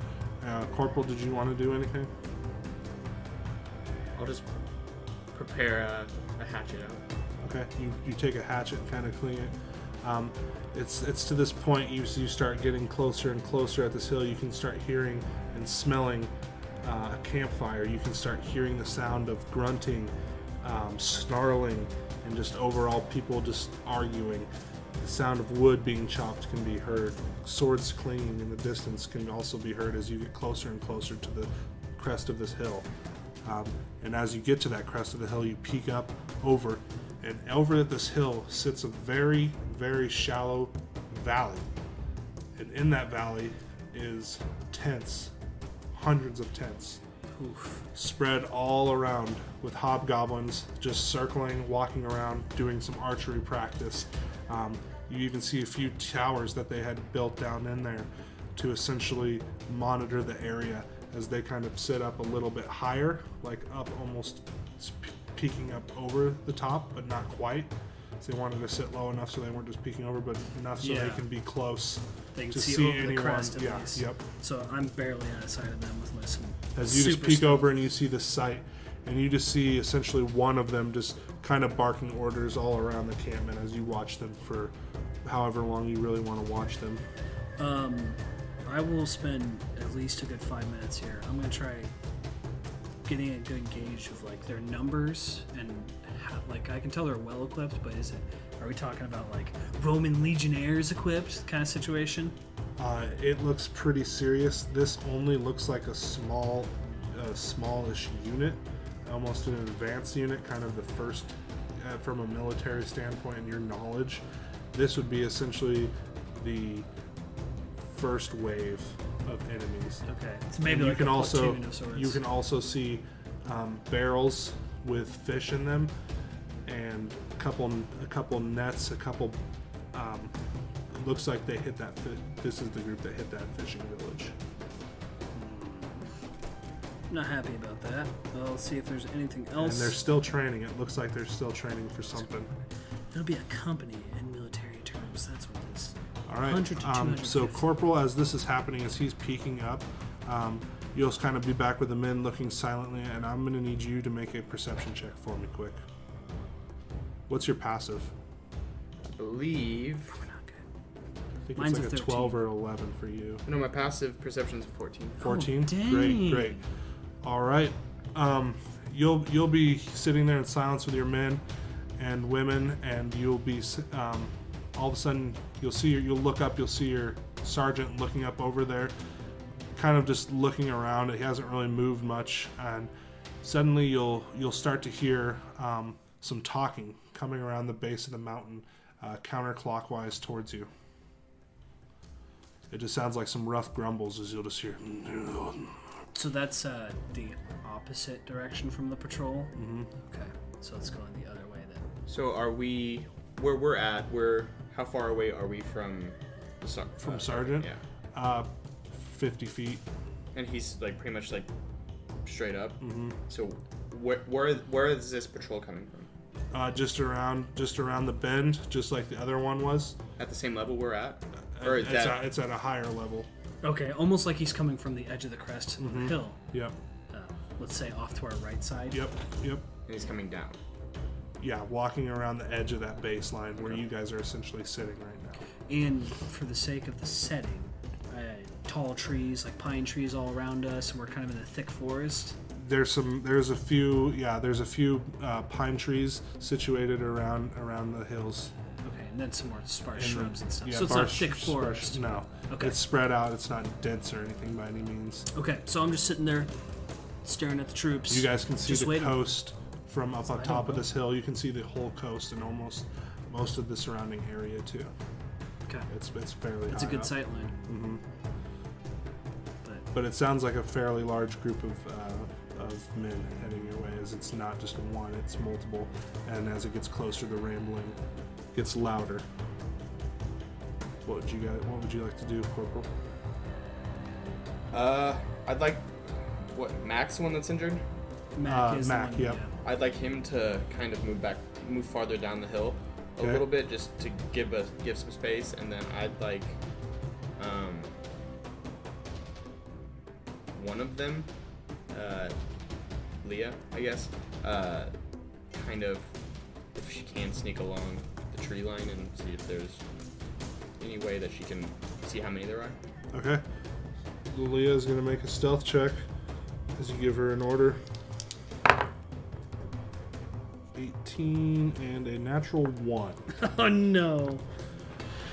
Uh, Corporal, did you want to do anything? I'll just prepare a, a hatchet out. Okay, you, you take a hatchet and kind of clean it. Um, it's it's to this point you you start getting closer and closer at this hill. You can start hearing and smelling uh, a campfire. You can start hearing the sound of grunting, um, snarling, and just overall people just arguing. The sound of wood being chopped can be heard. Swords clanging in the distance can also be heard as you get closer and closer to the crest of this hill. Um, and as you get to that crest of the hill, you peek up over, and over at this hill sits a very, very shallow valley. And in that valley is tents, hundreds of tents, Oof. spread all around with hobgoblins just circling, walking around, doing some archery practice. Um, you even see a few towers that they had built down in there to essentially monitor the area as they kind of sit up a little bit higher, like up almost peeking up over the top, but not quite. So they wanted to sit low enough so they weren't just peeking over, but enough so they can be close They can to see, see anyone. the crest at yeah, least. yep. So I'm barely out of sight of them with my As you just peek over and you see the site, and you just see essentially one of them just kind of barking orders all around the campment as you watch them for however long you really want to watch them. Um, I will spend at least a good five minutes here. I'm gonna try getting a good gauge of like their numbers and how, like I can tell they're well equipped, but is it? Are we talking about like Roman legionnaires equipped kind of situation? Uh, it looks pretty serious. This only looks like a small, uh, smallish unit, almost an advanced unit, kind of the first uh, from a military standpoint in your knowledge. This would be essentially the first wave of enemies. Okay, so maybe like you can a also you can also see um, barrels with fish in them, and couple a couple nets, a couple. Um, it looks like they hit that. This is the group that hit that fishing village. Not happy about that. Well, let's see if there's anything And else. they're still training. It looks like they're still training for something. It'll be a company in military terms. That's what it is. All right. Um, so Corporal, as this is happening, as he's peeking up, Um, you'll kind of be back with the men looking silently, and I'm going to need you to make a perception check for me, quick. What's your passive? I believe. I think Mine's it's a like a 13. 12 or 11 for you. No, my passive perception's a 14. 14 dang. great great all right um, you'll you'll be sitting there in silence with your men and women and you'll be um, all of a sudden you'll see your, you'll look up you'll see your sergeant looking up over there kind of just looking around he hasn't really moved much and suddenly you'll you'll start to hear um, some talking coming around the base of the mountain uh, counterclockwise towards you it just sounds like some rough grumbles as you'll just hear So that's uh, the opposite direction from the patrol. Mm-hmm. Okay, so it's going the other way then. So are we where we're at? We're how far away are we from the sar- From uh, sergeant? Yeah, Uh, 50 feet. and he's like pretty much like straight up. Mm-hmm. So where where where is this patrol coming from? Uh, just around, just around the bend, just like the other one was. At the same level we're at, or is it's, that at, it's at a higher level. Okay, almost like he's coming from the edge of the crest of the hill. Yep, Uh, let's say off to our right side. yep, yep. and he's coming down? Yeah, walking around the edge of that baseline where you guys are essentially sitting right now. And for the sake of the setting, uh, tall trees, like pine trees all around us, and we're kind of in a thick forest. There's some, there's a few, yeah, there's a few uh, pine trees situated around around the hills. Okay, and then some more sparse And shrubs and stuff. yeah, so it's not thick forest. No, Okay. it's spread out. It's not dense or anything by any means. Okay, so I'm just sitting there, staring at the troops. You guys can see just the waiting. coast from up on top of this hill. You can see the whole coast and almost most of the surrounding area too. Okay, It's it's fairly. it's a good up. sight line. Mm-hmm. But But it sounds like a fairly large group of uh, of men heading your way. As it's not just one, it's multiple, and as it gets closer, the rambling gets louder. What would you guys? What would you like to do, Corporal? Uh, I'd like what Max, the one that's injured. Mac Uh, is Mac, one. yep. yeah. I'd like him to kind of move back, move farther down the hill a Okay. little bit, just to give us give some space, and then I'd like um, one of them, uh, Leah, I guess, uh, kind of if she can sneak along the tree line and see if there's any way that she can see how many there are. Okay. Leah is going to make a stealth check as you give her an order. 18 and a natural 1. *laughs* Oh no.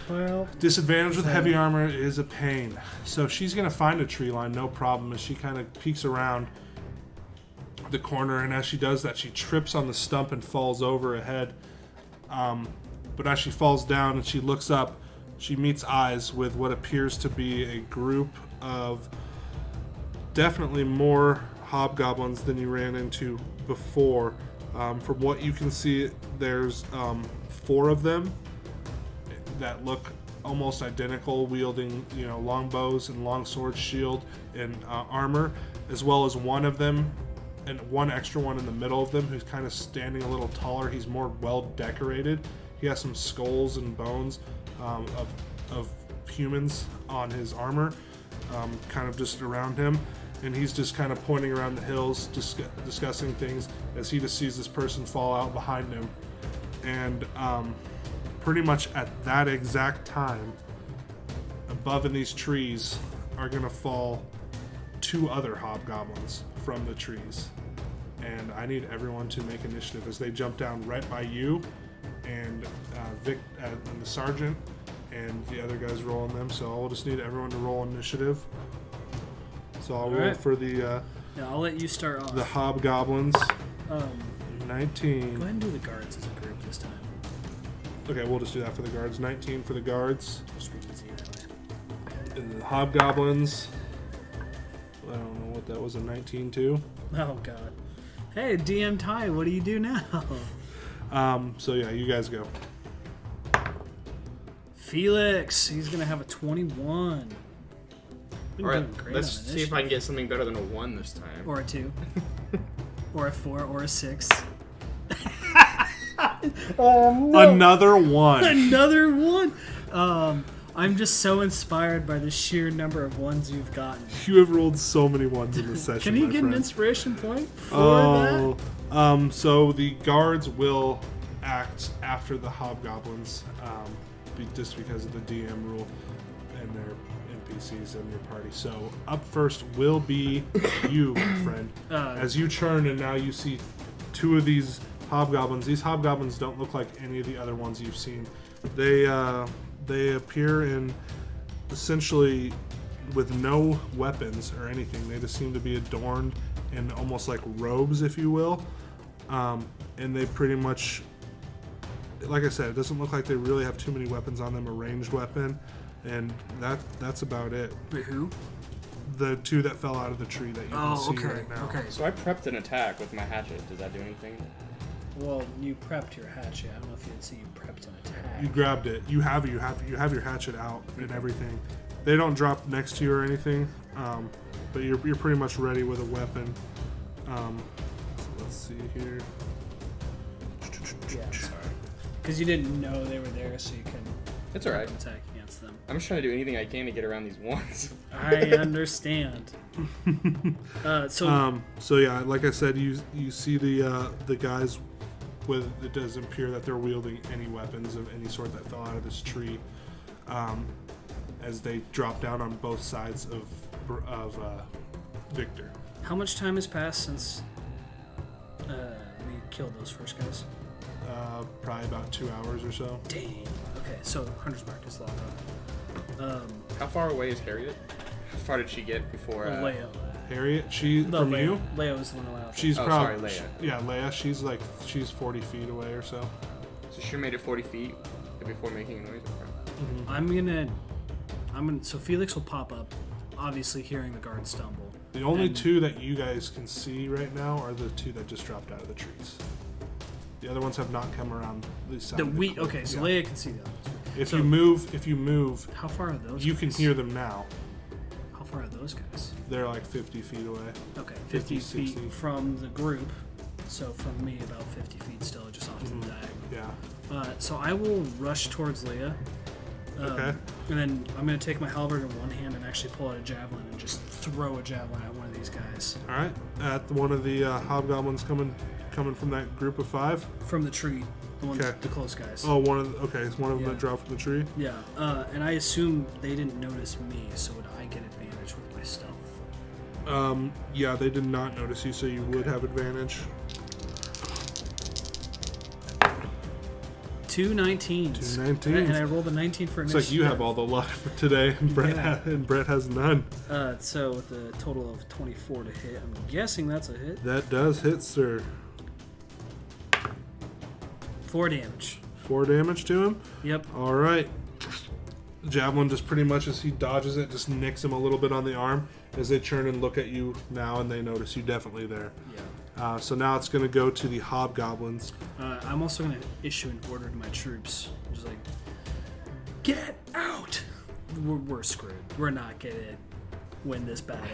Well, Disadvantage with heavy armor is a pain. So she's going to find a tree line, no problem, as she kind of peeks around the corner. And as she does that, she trips on the stump and falls over ahead. Um, but as she falls down and she looks up, she meets eyes with what appears to be a group of definitely more hobgoblins than you ran into before. Um, from what you can see, there's um, four of them that look almost identical, wielding you know longbows and long swords, shield, and uh, armor, as well as one of them and one extra one in the middle of them who's kind of standing a little taller. He's more well decorated. He has some skulls and bones um, of, of humans on his armor, um, kind of just around him. And he's just kind of pointing around the hills, dis- discussing things as he just sees this person fall out behind him. And um, pretty much at that exact time, above in these trees are going to fall two other hobgoblins from the trees. And I need everyone to make initiative as they jump down right by you and uh, Vic uh, and the sergeant and the other guys rolling them. So I'll just need everyone to roll initiative. So I'll roll Alright. for the uh, yeah, I'll let you start off. the hobgoblins. um, 19. go ahead and do the guards as a group this time. Okay, we'll just do that for the guards. 19 for the guards. Just be easy that way. And the hobgoblins. I don't know what that was. A 19 too. Oh god. Hey, DM Ty, what do you do now? Um. So yeah, you guys go. Felix, he's gonna have a 21. All right, great let's see if I can get something better than a one this time. Or a two. *laughs* or a four, or a six. Another one. *laughs* Another one. Um, I'm just so inspired by the sheer number of ones you've gotten. You have rolled so many ones in this *laughs* session. Can you get an inspiration point for Oh, um, so the guards will act after the hobgoblins, um, be, just because of the DM rule and their NPCs in your party. So up first will be *coughs* you, my friend. Uh, As you turn and now you see two of these hobgoblins. These hobgoblins don't look like any of the other ones you've seen. They uh, they appear in essentially with no weapons or anything. They just seem to be adorned in almost like robes, if you will. Um, and they pretty much, like I said, it doesn't look like they really have too many weapons on them, a ranged weapon, and that that's about it. that? Wait, who? The two that fell out of the tree that you can Oh, see okay, right now. okay. So I prepped an attack with my hatchet. Does that do anything? Well, you prepped your hatchet. I don't know if you'd see you prepped an attack. You grabbed it. You have it. you have you have your hatchet out and everything. They don't drop next to you or anything, um, but you're, you're pretty much ready with a weapon. Um, so let's see here. yeah, sorry. Because you didn't know they were there, so you couldn't It's alright. attack against them. I'm just trying to do anything I can to get around these ones. *laughs* I understand. *laughs* uh, so Um, so yeah, like I said, you you see the uh, the guys with it doesn't appear that they're wielding any weapons of any sort that fell out of this tree. Um, as they drop down on both sides of of uh, Victor. how much time has passed since uh, we killed those first guys? Uh, probably about two hours or so. Dang. Okay, so Hunter's Mark is locked on. Um, How far away is Harriet? How far did she get before? Uh, Leia. Harriet, she No, from Leia. you. Leia was the one allowed. She's Oh, probably sorry, Leia. yeah, Leia. She's like she's forty feet away or so. So she made it 40 feet before making a noise. Okay. Mm-hmm. I'm gonna, I'm gonna. So Felix will pop up, obviously hearing the guard stumble. The only And- two that you guys can see right now are the two that just dropped out of the trees. The other ones have not come around the side. The we cliff okay, so yet. Leia can see them. If so- you move, if you move, How far are those? you can hear them now. How far are those guys? They're like fifty feet away. Okay, 50, 50, feet 60. from the group. So from me, about 50 feet still, just off to Mm-hmm. the diagonal. Yeah. Uh, so I will rush towards Leah. Um, Okay. And then I'm going to take my halberd in one hand and actually pull out a javelin and just throw a javelin at one of these guys All right. At one of the uh, hobgoblins coming coming from that group of five. from the tree. The ones, Okay. the close guys. Oh, one of the, okay, it's one of them Yeah. that dropped from the tree. Yeah. Uh, and I assume they didn't notice me, so would I get advantage with my stealth? Um, yeah, they did not notice you, so you would have advantage. Two 19s. Two And I- And I rolled a 19 for It's initiative. like you have all the luck for today, and Brett Yeah. ha- and Brett has none. Uh, so with a total of 24 to hit, I'm guessing that's a hit. That does hit, sir. Four damage. Four damage to him. Yep. All right. Javelin just pretty much as he dodges it, just nicks him a little bit on the arm as they turn and look at you now, and they notice you definitely there. Yeah. Uh, so now it's going to go to the hobgoblins. Uh, I'm also going to issue an order to my troops. Just like, get out! We're, we're screwed. We're not going to win this battle.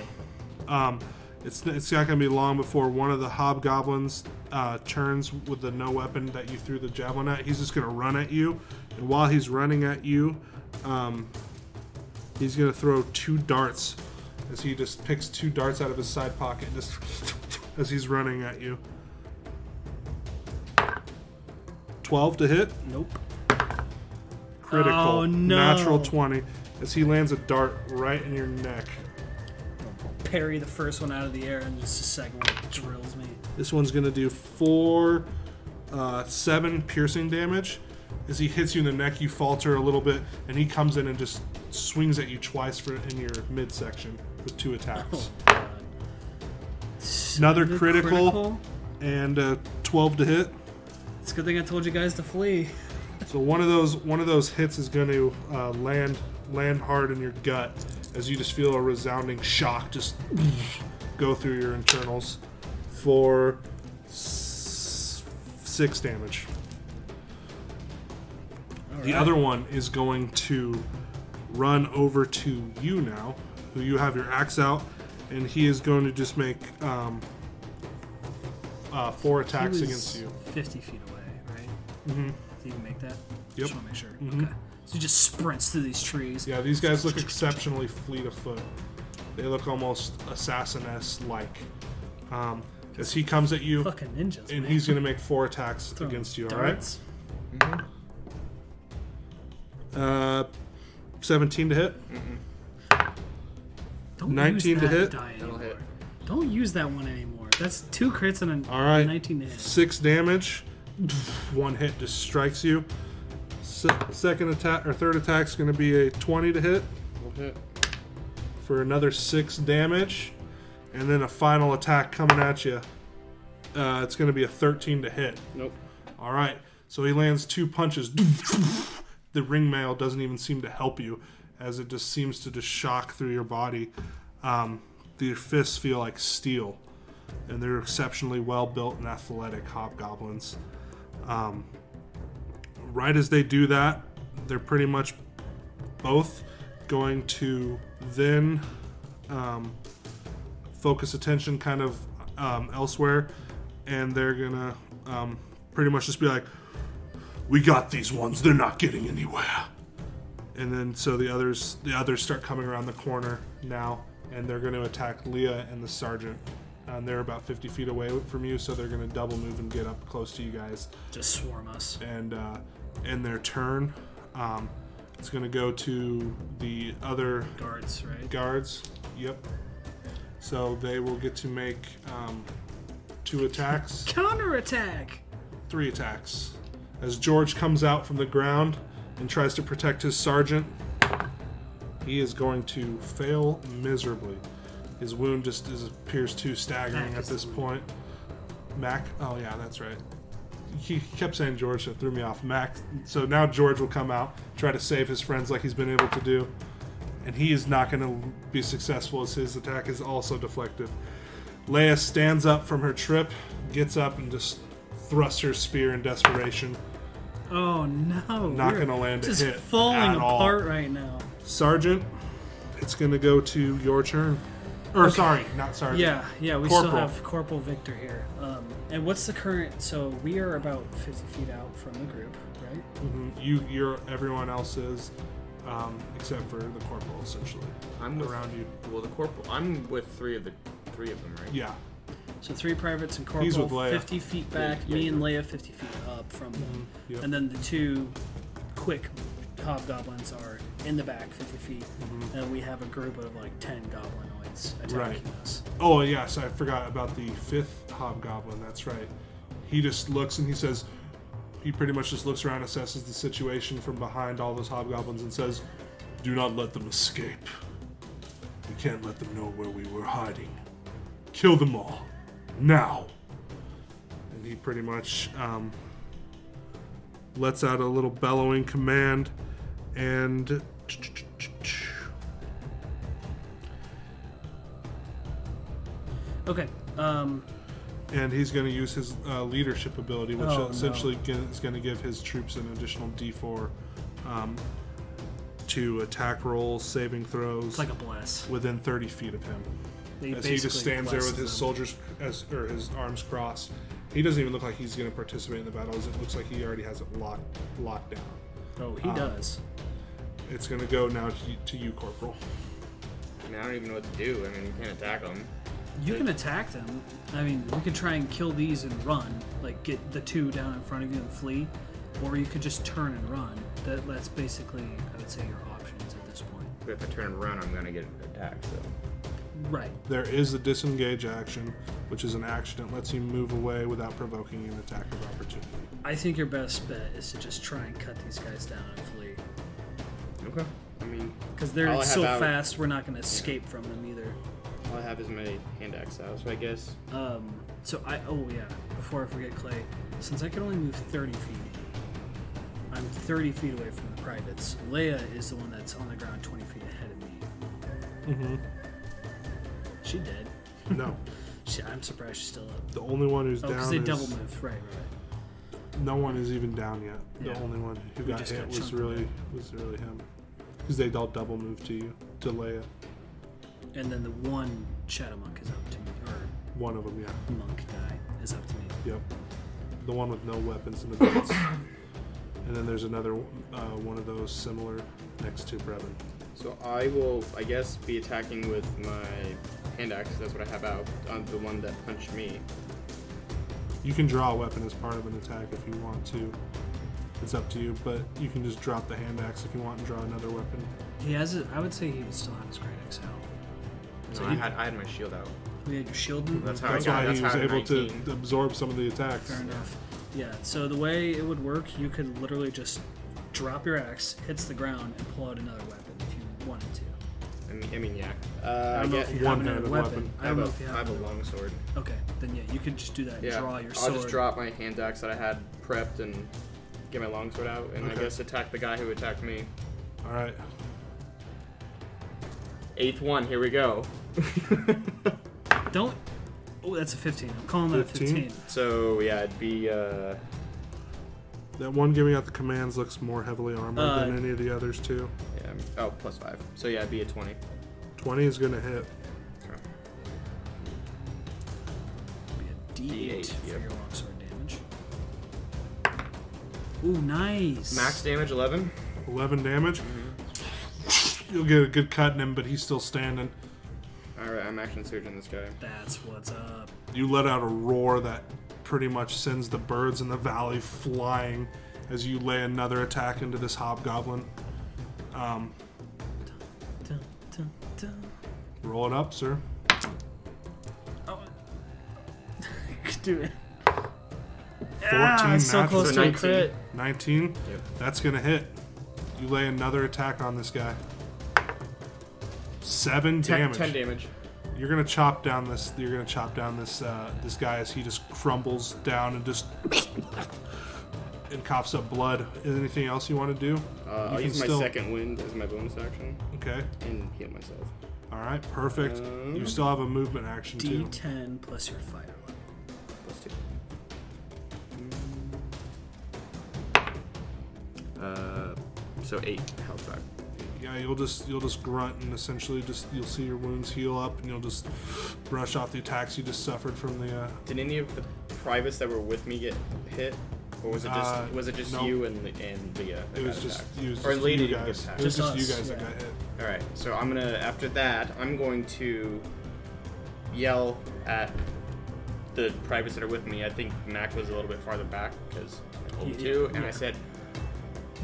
Um, it's it's not going to be long before one of the hobgoblins uh, turns with the no weapon that you threw the javelin at. He's just going to run at you, and while he's running at you, um, he's going to throw two darts as he just picks two darts out of his side pocket and just as he's running at you. Twelve to hit, Nope. critical, Oh, no. natural twenty as he lands a dart right in your neck. Parry the first one out of the air, and just the second one drills me. This one's gonna do four, uh, seven piercing damage. As he hits you in the neck, you falter a little bit, and he comes in and just swings at you twice for in your midsection with two attacks. Oh, Another Another critical, and uh, twelve to hit. It's a good thing I told you guys to flee. So one of those one of those hits is going to uh, land land hard in your gut as you just feel a resounding shock just go through your internals for six damage. The other one is going to run over to you now, you have your axe out, and he is going to just make um, uh, four He attacks was against you. 50 feet away, right? hmm So you can make that? Yep. Just want to make sure. Mhm. Okay. So he just sprints through these trees. Yeah, these guys look exceptionally fleet of foot. They look almost assassin-esque like. Um, as he comes at you, Fucking ninjas. and man. he's gonna make four attacks Throwing against you. All right. darts. Uh, 17 to hit. Don't 19 use to that hit. die That'll anymore. hit. Don't use that one anymore. That's two crits and a All right. 19 to hit. Six damage. One hit just strikes you. Se- second attack or third attack is gonna be a 20 to hit Will hit. for another six damage, and then a final attack coming at you. Uh, it's gonna be a 13 to hit. Nope. All right. So he lands two punches. *laughs* The ring mail doesn't even seem to help you, as it just seems to just shock through your body. Um, fists feel like steel, and they're exceptionally well built and athletic hobgoblins. Um, right as they do that, they're pretty much both going to then um, focus attention kind of um, elsewhere, and they're gonna um, pretty much just be like, "We got these ones. They're not getting anywhere." And then so the others, the others start coming around the corner now, and they're going to attack Leah and the sergeant. And they're about 50 feet away from you, so they're going to double move and get up close to you guys Just swarm us. and uh, in their turn, um, it's going to go to the other Guards, right? guards. Yep. So they will get to make um, two attacks, Counterattack! three attacks. As George comes out from the ground and tries to protect his sergeant, he is going to fail miserably. His wound just is, appears too staggering at this point. Mac, oh yeah, that's right. He kept saying George, so threw me off. Mac, so now George will come out, try to save his friends like he's been able to do, and he is not going to be successful as his attack is also deflected. Leia stands up from her trip, gets up, and just thrusts her spear in desperation. Oh no. Not we're gonna land a just hit falling at all. apart right now. Sergeant, it's going to go to your turn. Or, sorry, not Sergeant. Yeah, yeah, we still have Corporal Victor here. Um, and what's the current? So we are about 50 feet out from the group, right? Mhm. You, you're, everyone else is, um, except for the corporal, essentially. I'm with, Around you. Well, the corporal. I'm with three of the three of them, right? Yeah. So three privates and corporal, He's with Leia. 50 feet back. Yeah, me and Leia 50 feet up from them. Mm-hmm, yep. And then the two quick hobgoblins are in the back 50 feet. Mm-hmm. And we have a group of like 10 goblinoids attacking Right. us. Oh, yes, I forgot about the fifth hobgoblin. That's right. He just looks and he says, he pretty much just looks around, assesses the situation from behind all those hobgoblins, and says, Do not let them escape. We can't let them know where we were hiding. Kill them all. Now. And he pretty much um, lets out a little bellowing command and. Okay. Um, and he's going to use his uh, leadership ability, which Oh, no. essentially g- is going to give his troops an additional D4 um, to attack rolls, saving throws it's like a bless. within 30 feet of him. He As he just stands there with his them. soldiers as or his arms crossed. He doesn't even look like he's going to participate in the battle. It looks like he already has it locked locked down. Oh, he um, does. It's going to go now to, you- to you, Corporal. I mean, I don't even know what to do. I mean, you can't attack them. You can attack them. I mean, we could try and kill these and run, like get the two down in front of you and flee, or you could just turn and run. That, that's basically, I would say, your options at this point. But if I turn and run, I'm gonna get attacked. So Right. There is a disengage action, which is an action that lets you move away without provoking an attack of opportunity. I think your best bet is to just try and cut these guys down and flee, okay. I mean, because they're All I have so out- fast. We're not going to escape from them either. all I have is my hand axe out, so I guess Um, so I oh yeah, before I forget Clay, since I can only move 30 feet, I'm 30 feet away from the privates. Leia is the one that's on the ground 20 feet ahead of me. Mm-hmm. She dead. No. She, I'm surprised she's still up. The only one who's Oh, down because they is double moved. Right, right, right. no one is even down yet. The Yeah. only one who We got just hit got was chunked. really was really him, because they all double move to you to Leia. And then the one shadow monk is up to me, or One of them, yeah. monk guy is up to me. Yep. The one with no weapons in the boots. and then there's another uh, one of those similar next to Brevin. So I will, I guess, be attacking with my hand axe. That's what I have out on the one that punched me. You can draw a weapon as part of an attack if you want to. It's up to you, but you can just drop the hand axe if you want and draw another weapon. He has it. I would say he would still have his great axe out. So So I you- had, I had my shield out. Oh, we had your shield. in? That's how That's I got. why That's he was I had able to absorb some of the attacks. Fair enough. Yeah. So the way it would work, you could literally just drop your axe, hits the ground, and pull out another weapon if you wanted to. I mean, I mean yeah. I Uh, don't know if you have one-handed another weapon. weapon. I I have, know a, if I have. have a long sword. Okay, then yeah, you can just do that and Yeah. draw your sword. I'll just drop my hand axe that I had prepped and get my longsword out, and Okay. I guess attack the guy who attacked me. All right. Eighth one. Here we go. *laughs* *laughs* Don't. Oh, that's a 15. I'm calling that a 15? 15. so yeah, it'd be. Uh, That one giving out the commands looks more heavily armored Uh, than any of the others too. yeah. Oh, plus five. So yeah, it'd be a twenty. 20 is going to hit. Be a D8, D8, for yep. your longsword damage. Ooh, nice. Max damage eleven. 11 damage. Mm-hmm. You'll get a good cut in him, but he's still standing. All right, I'm action surge on this guy. That's what's up. You let out a roar that pretty much sends the birds in the valley flying as you lay another attack into this hobgoblin. Um, Dun, dun, dun. roll it up, sir. Oh. Do it. 14 Ah, so close to a 19. crit. 19. Yep. That's going to hit. You lay another attack on this guy. Seven Ten, damage. ten damage. You're gonna chop down this. You're gonna chop down this uh, this guy as he just crumbles down and just *coughs* and coughs up blood. Is there anything else you want to do? Uh, I'll use my still- second wind as my bonus action Okay. and heal myself. All right. Perfect. Um, you still have a movement action too. D10 plus your fighter level. Plus two. Uh, so eight health back. Yeah. You'll just you'll just grunt and essentially just you'll see your wounds heal up and you'll just brush off the attacks you just suffered from the. Uh, Did any of the privates that were with me get hit, or was it just Uh, was it just no. you and the and Leah? that it was just attacked? it was or just Leah you didn't get guys. attacked. It was Just just you us, guys that got hit. All right, so I'm gonna after that I'm going to yell at the privates that are with me. I think Mac was a little bit farther back because I told him Yeah, to, and I said,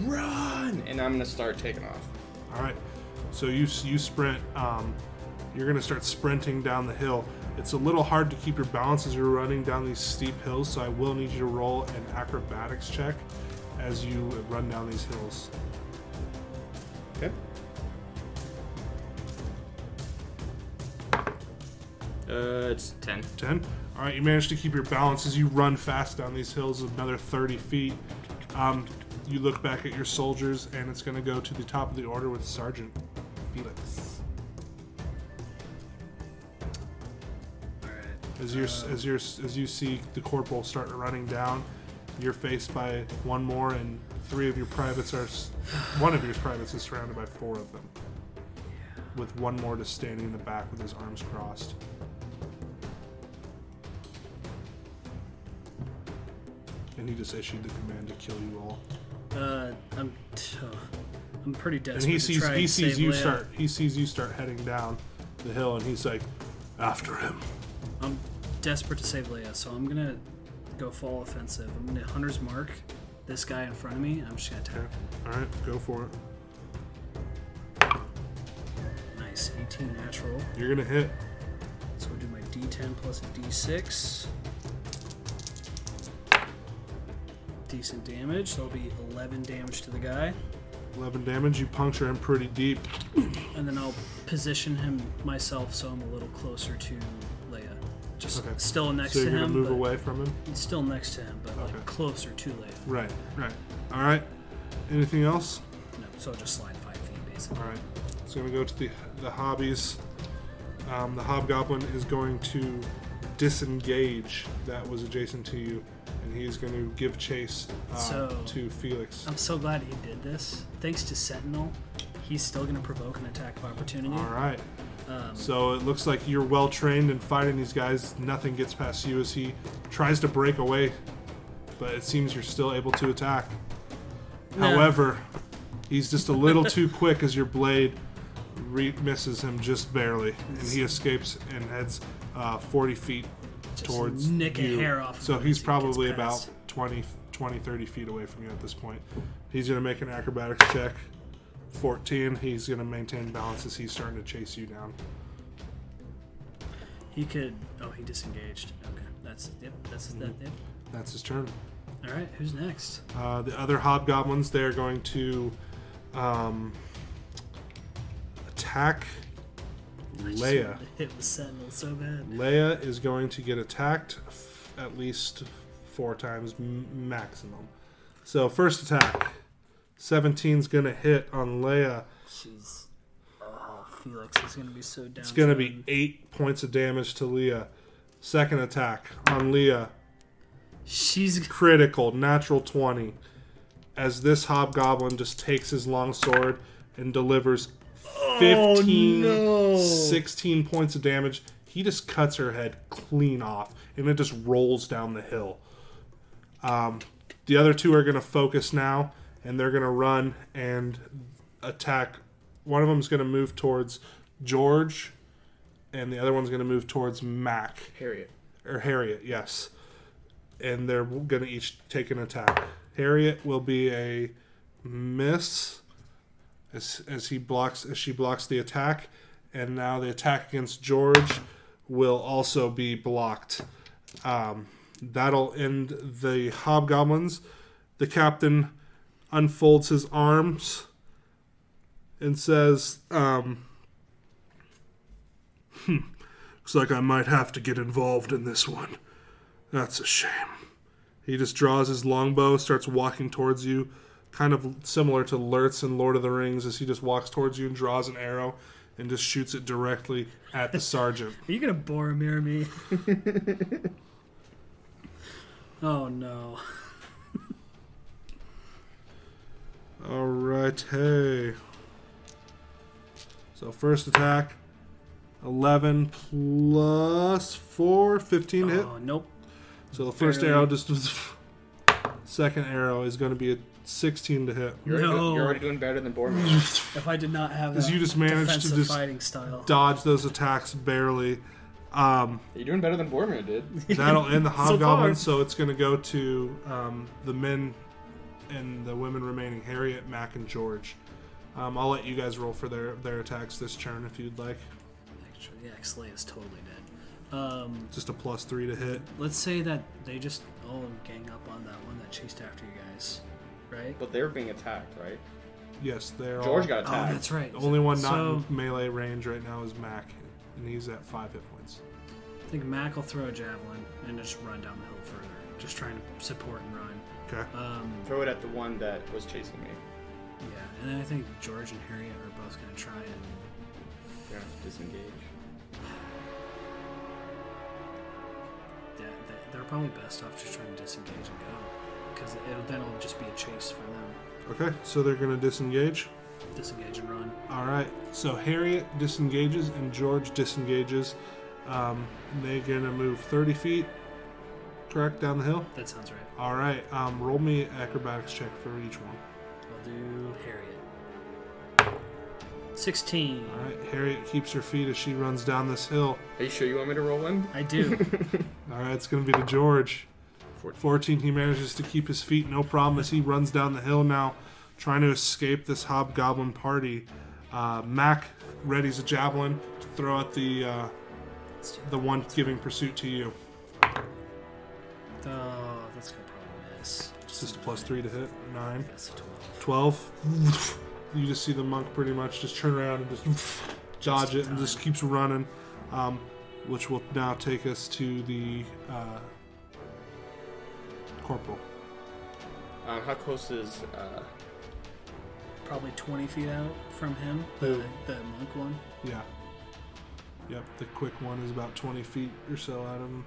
"Run!" And I'm gonna start taking off. All right. So you you sprint. Um, you're gonna start sprinting down the hill. It's a little hard to keep your balance as you're running down these steep hills. So I will need you to roll an acrobatics check as you run down these hills. Okay. Uh, it's ten. Ten. All right. You manage to keep your balance as you run fast down these hills. Another thirty feet. Um, you look back at your soldiers, and it's gonna go to the top of the order with Sergeant Felix. As you um, as you as you see the corporal start running down, you're faced by one more, and three of your privates are. One of your privates is surrounded by four of them, with one more just standing in the back with his arms crossed. And he just issued the command to kill you all. Uh, I'm, I'm pretty And desperate he to sees try he sees you Leia. start he sees you start heading down the hill, and he's like, after him. I'm desperate to save Leia, so I'm gonna go full offensive. I'm gonna hunter's mark this guy in front of me. and I'm just gonna attack Okay. him. All right, go for it. Nice, 18 natural. You're gonna hit. So we'll do my D10 plus a D6. Decent damage. So it'll be 11 damage to the guy, 11 damage. You puncture him pretty deep. and then I'll position him myself so I'm a little closer to Leia. Just Okay. still next so to you're gonna him, move away from him. still next to him, but Okay. like closer to Leia. Right, right. All right. Anything else? No, so I'll just slide five feet basically. All right. It's going to go to the the hobbies. Um, the hobgoblin is going to disengage that was adjacent to you, and he's going to give chase uh, So- to Felix. I'm so glad he did this. Thanks to Sentinel, he's still going to provoke an attack of opportunity. All right. Um, So it looks like you're well trained in fighting these guys. Nothing gets past you as he tries to break away, but it seems you're still able to attack. However, *laughs* he's just a little too quick as your blade re- misses him just barely, and he escapes and heads uh, 40 feet towards nick a you. hair off of So he's probably about past. 20, 20, 30 feet away from you at this point. He's going to make an acrobatics check. 14. He's going to maintain balance as he's starting to chase you down. He could. Oh, he disengaged. Okay, that's yep. That's that. Yep. That's his turn. All right, who's next? Uh, the other hobgoblins, they're going to um, attack just Leia. Hit the sentinel so bad. Leia is going to get attacked f- at least four times m- maximum. So first attack, 17's going to hit on Leia. She's. Oh, Felix is gonna be so down. It's going to be eight points of damage to Leia. Second attack on Leia, She's. critical, natural 20. As this hobgoblin just takes his long sword and delivers 15, no. 16 points of damage. He just cuts her head clean off and it just rolls down the hill. Um, the other two are going to focus now and they're going to run and attack. One of them is going to move towards George and the other one's going to move towards Mac Harriet. or Harriet, yes. And they're going to each take an attack. Harriet will be a miss as as he blocks as she blocks the attack, and now the attack against George will also be blocked. Um, that'll end the hobgoblins. The captain unfolds his arms and says, um, Looks like I might have to get involved in this one. That's a shame. He just draws his longbow, starts walking towards you, kind of similar to Lurtz in Lord of the Rings, as he just walks towards you and draws an arrow and just shoots it directly at the sergeant. *laughs* Are you gonna Boromir me? *laughs* oh no. All right, hey. So first attack, 11 plus 4, 15 to hit. Oh nope. So the first barely. arrow just *laughs* second arrow is going to be a 16 to hit. You're, already, No. doing, you're already doing better than Boromir. *laughs* If I did not have Because that you just managed to just fighting style. dodge those attacks barely. Um, You're doing better than Boromir did. *laughs* that'll end the *laughs* So hobgoblins, so, it's going to go to um, the men and the women remaining Harriet, Mac, and George. Um, I'll let you guys roll for their, their attacks this turn if you'd like. Actually, yeah, Slay is totally dead. Um, Just a plus three to hit. let's say that they just all gang up on that one that chased after you guys, right? But they're being attacked, right? Yes, they're George all, got Oh, attacked. that's right. The only one not So in melee range right now is Mac, and he's at five hit points. I think Mac will throw a javelin and just run down the hill further, just trying to support and run. Okay. Um, Throw it at the one that was chasing me. yeah, and then I think George and Harriet are both gonna try and You're gonna disengage. *sighs* yeah, they're probably best off just trying to disengage and go, because it'll then it'll just be a chase for them. Okay, so they're going to disengage. Disengage and run. All right. So Harriet disengages and George disengages. Um, they're gonna move 30 feet, correct, down the hill. That sounds right. All right. Um, roll me acrobatics check for each one. I'll do Harriet. Sixteen. All right. Harriet keeps her feet as she runs down this hill. Are you sure you want me to roll one? I do. *laughs* All right. It's gonna be to George. 14. 14. He manages to keep his feet, no problem, as he runs down the hill now, trying to escape this hobgoblin party. Uh, Mac readies a javelin to throw at the uh, the one giving pursuit to you. Oh, that's gonna probably miss. It's just a plus three to hit. Nine. That's a twelve. 12 you just see the monk pretty much just turn around and just dodge it and just keeps running um, which will now take us to the uh, corporal Um, how close is uh, Probably twenty feet out from him. Who? The, the monk one. yeah yep the quick one is about 20 feet or so out of him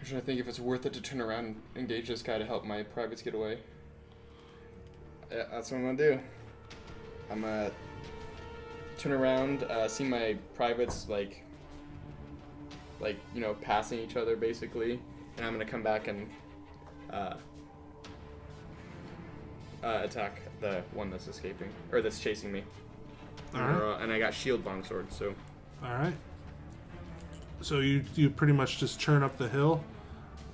I'm trying to think if it's worth it to turn around and engage this guy to help my privates get away. Yeah, that's what I'm gonna do. I'm gonna turn around, uh, see my privates like, like you know, passing each other basically, and I'm gonna come back and uh, uh, attack the one that's escaping or that's chasing me. All right. Uh, and I got shield longsword, so All right. So you you pretty much just churn up the hill,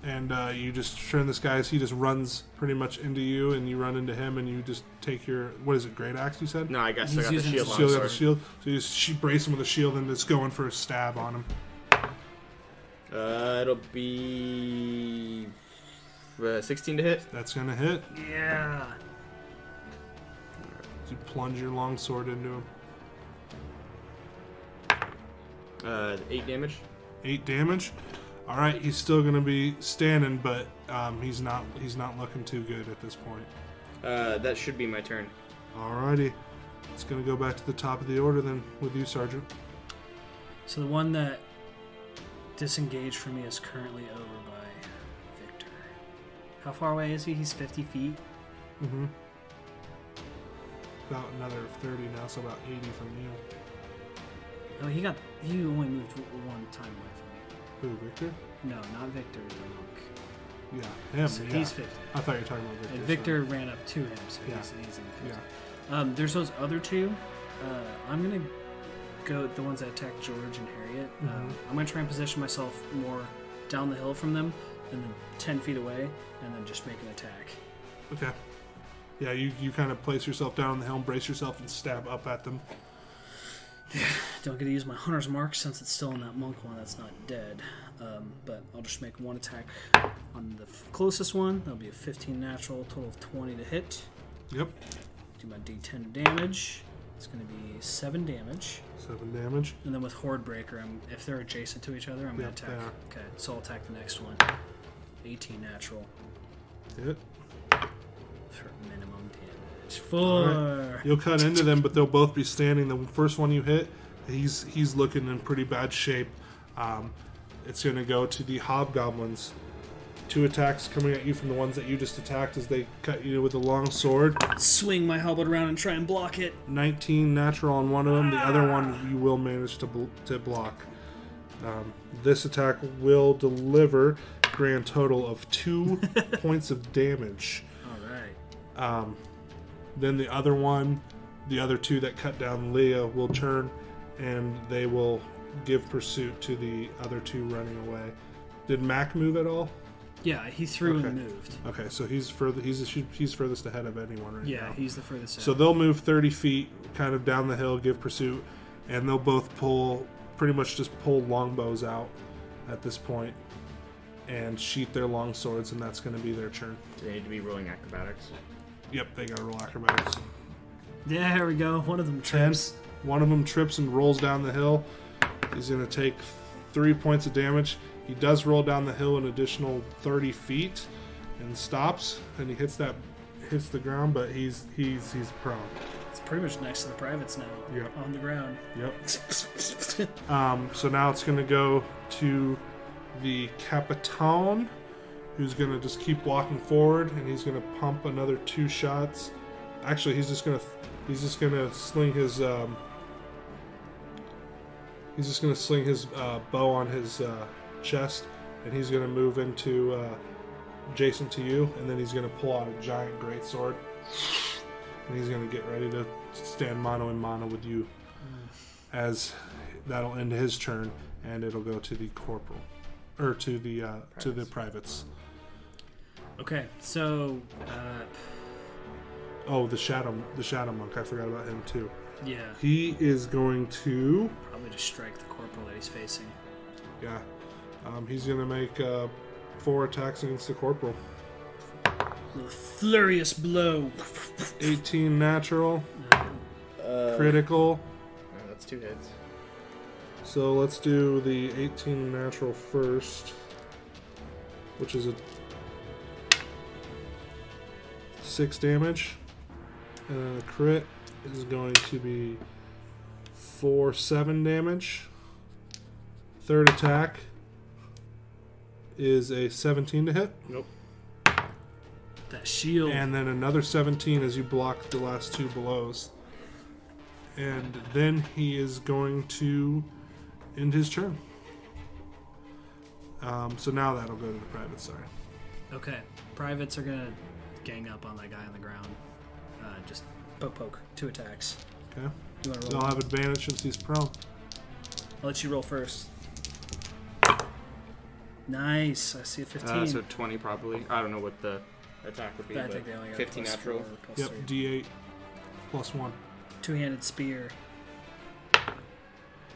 and uh, you just churn this guy as he just runs pretty much into you, and you run into him, and you just take your what is it, great axe? You said. no, I guess I He's got the shield Shield, got the shield. So you just she brace him with a shield and just going for a stab on him. Uh, it'll be uh, 16 to hit. That's gonna hit. Yeah. You plunge your long sword into him. Uh, eight damage. Eight damage. All right, he's still gonna be standing, but um, he's not. He's not looking too good at this point. Uh, that should be my turn. Alrighty, it's gonna go back to the top of the order then with you, Sergeant. So the one that disengaged from me is currently over by Victor. How far away is he? He's 50 feet. Mm-hmm. About another thirty now, so about eighty from you. Oh, he got. He only moved one time away from Who, Victor? No, not Victor. The monk. Yeah, him. So yeah. he's 50. I thought you were talking about Victor. And. Victor ran up to him, so Yeah. he's, he's in 50. Yeah. Um, there's those other two. Uh, I'm gonna go the ones that attacked George and Harriet. Um, Mhm. I'm gonna try and position myself more down the hill from them, and then 10 feet away, and then just make an attack. Okay. Yeah, you, you kind of place yourself down on the hill, brace yourself, and stab up at them. Don't get to use my hunter's mark since it's still in that monk one that's not dead. Um, but I'll just make one attack on the f- closest one. That'll be a 15 natural, total of 20 to hit. Yep. Do my d10 damage. It's going to be 7 damage. Seven damage. And then with Horde Breaker, I'm, if they're adjacent to each other, I'm going to attack. Okay, so I'll attack the next one. 18 natural Hit. for minimum damage. Four. You'll cut into them, but they'll both be standing. The first one you hit, he's he's looking in pretty bad shape. Um, it's going to go to the hobgoblins. Two attacks coming at you from the ones that you just attacked as they cut you with a long sword. Swing my halberd around and try and block it. 19 natural on one of them. The other one you will manage to, bl- to block. Um, this attack will deliver grand total of two *laughs* points of damage. All right. Um, then the other one, the other two that cut down Leah will turn, and they will give pursuit to the other two running away. Did Mac move at all? Yeah, he threw Okay. and moved. Okay, so he's further. He's he's furthest ahead of anyone right Yeah, now. he's the furthest. Ahead. So they'll move 30 feet, kind of down the hill, give pursuit, and they'll both pull, pretty much just pull longbows out at this point, and sheath their long swords, and that's going to be their turn. Do they need to be rolling acrobatics? Yep, they got to roll acrobatics. yeah, here we go. One of them Ten. trips. One of them trips and rolls down the hill. He's going to take three points of damage. He does roll down the hill an additional 30 feet and stops, and he hits that hits the ground, but he's he's he's prone. It's pretty much next to the privates now. Yep. On the ground. Yep. *laughs* Um, so now it's going to go to the Capitan, who's going to just keep walking forward, and he's going to pump another two shots. Actually, he's just going to he's just going to sling his um, he's just going to sling his uh, bow on his uh, chest, and he's going to move into uh, adjacent to you, and then he's going to pull out a giant greatsword, and he's going to get ready to stand mano and mano with you as that'll end his turn, and it'll go to the corporal, or to the uh, to the privates. Okay, so uh, Oh, the shadow, the shadow monk. I forgot about him too. yeah, He is going to, probably just strike the corporal that he's facing. yeah, um, he's going to make uh, four attacks against the corporal. With a furious blow. 18 natural, Uh, critical. uh, that's two hits. So let's do the 18 natural first, which is a six damage. And the crit is going to be four seven damage. Third attack is a 17 to hit, Nope. That shield. and then another 17 as you block the last two blows. And then he is going to end his turn. Um, so now that'll go to the private. Sorry. Okay, privates are gonna gang up on that guy on the ground. just poke poke. Two attacks. Okay. You want to roll? They'll have advantage since he's prone. I'll let you roll first. Nice. I see a 15. Uh, so 20 probably. I don't know what the attack would be, I but think they only got 15 plus natural. Yep, three. D8 plus one. Two-handed spear.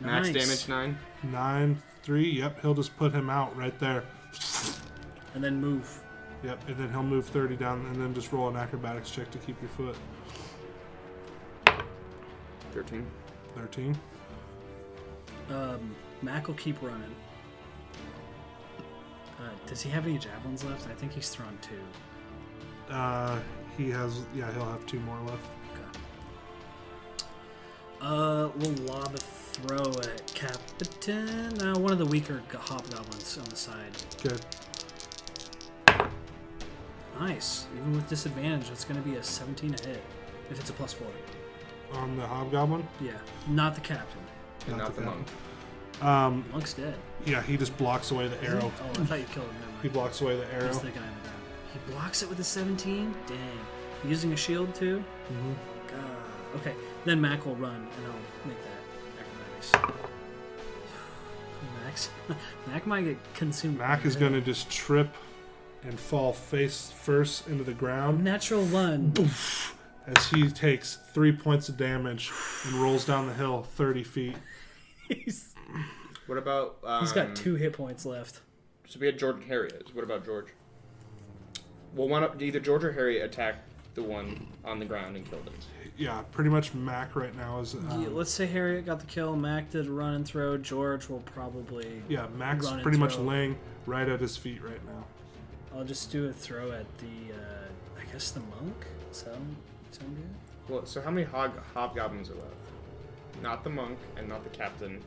Max Nice. damage 9. Nine, three. Yep, he'll just put him out right there. And then move. Yep, and then he'll move 30 down and then just roll an acrobatics check to keep your foot. 13. 13. Um, Mac will keep running. Does he have any javelins left? I think he's thrown two. Uh, he has, yeah, he'll have two more left. Okay. Uh, we'll lob a throw at Captain. Uh, one of the weaker hobgoblins on the side. Good. Nice. Even with disadvantage, that's going to be a 17 to hit. If it's a plus four. On the hobgoblin. Yeah. Not the captain. And Not not the the monk. Um, Monk's dead. yeah, he just blocks away the arrow. Oh, I thought you killed him. Never He blocks away the He's arrow. the guy on the ground. He blocks it with a 17? Dang. Using a shield too? Mhm. Uh, okay. Then Mac will run and I'll make that acrobatics. *sighs* Max, *laughs* Mac might get consumed. Mac is going to just trip and fall face first into the ground Natural one. as he takes three points of damage and rolls down the hill 30 feet. *laughs* he's, What about. Um, he's got two hit points left. So we had George and Harriet. What about George? Well, one up. Either George or Harriet attacked the one on the ground and killed it. Yeah, pretty much Mac right now is. Um, Yeah, let's say Harriet got the kill. Mac did a run and throw. George will probably. yeah, Mac's Run and pretty much throw. laying right at his feet right now. I'll just do a throw at the. Uh, I guess the monk. Sound sound good? Well, so how many hog- hobgoblins are left? Not the monk and not the captain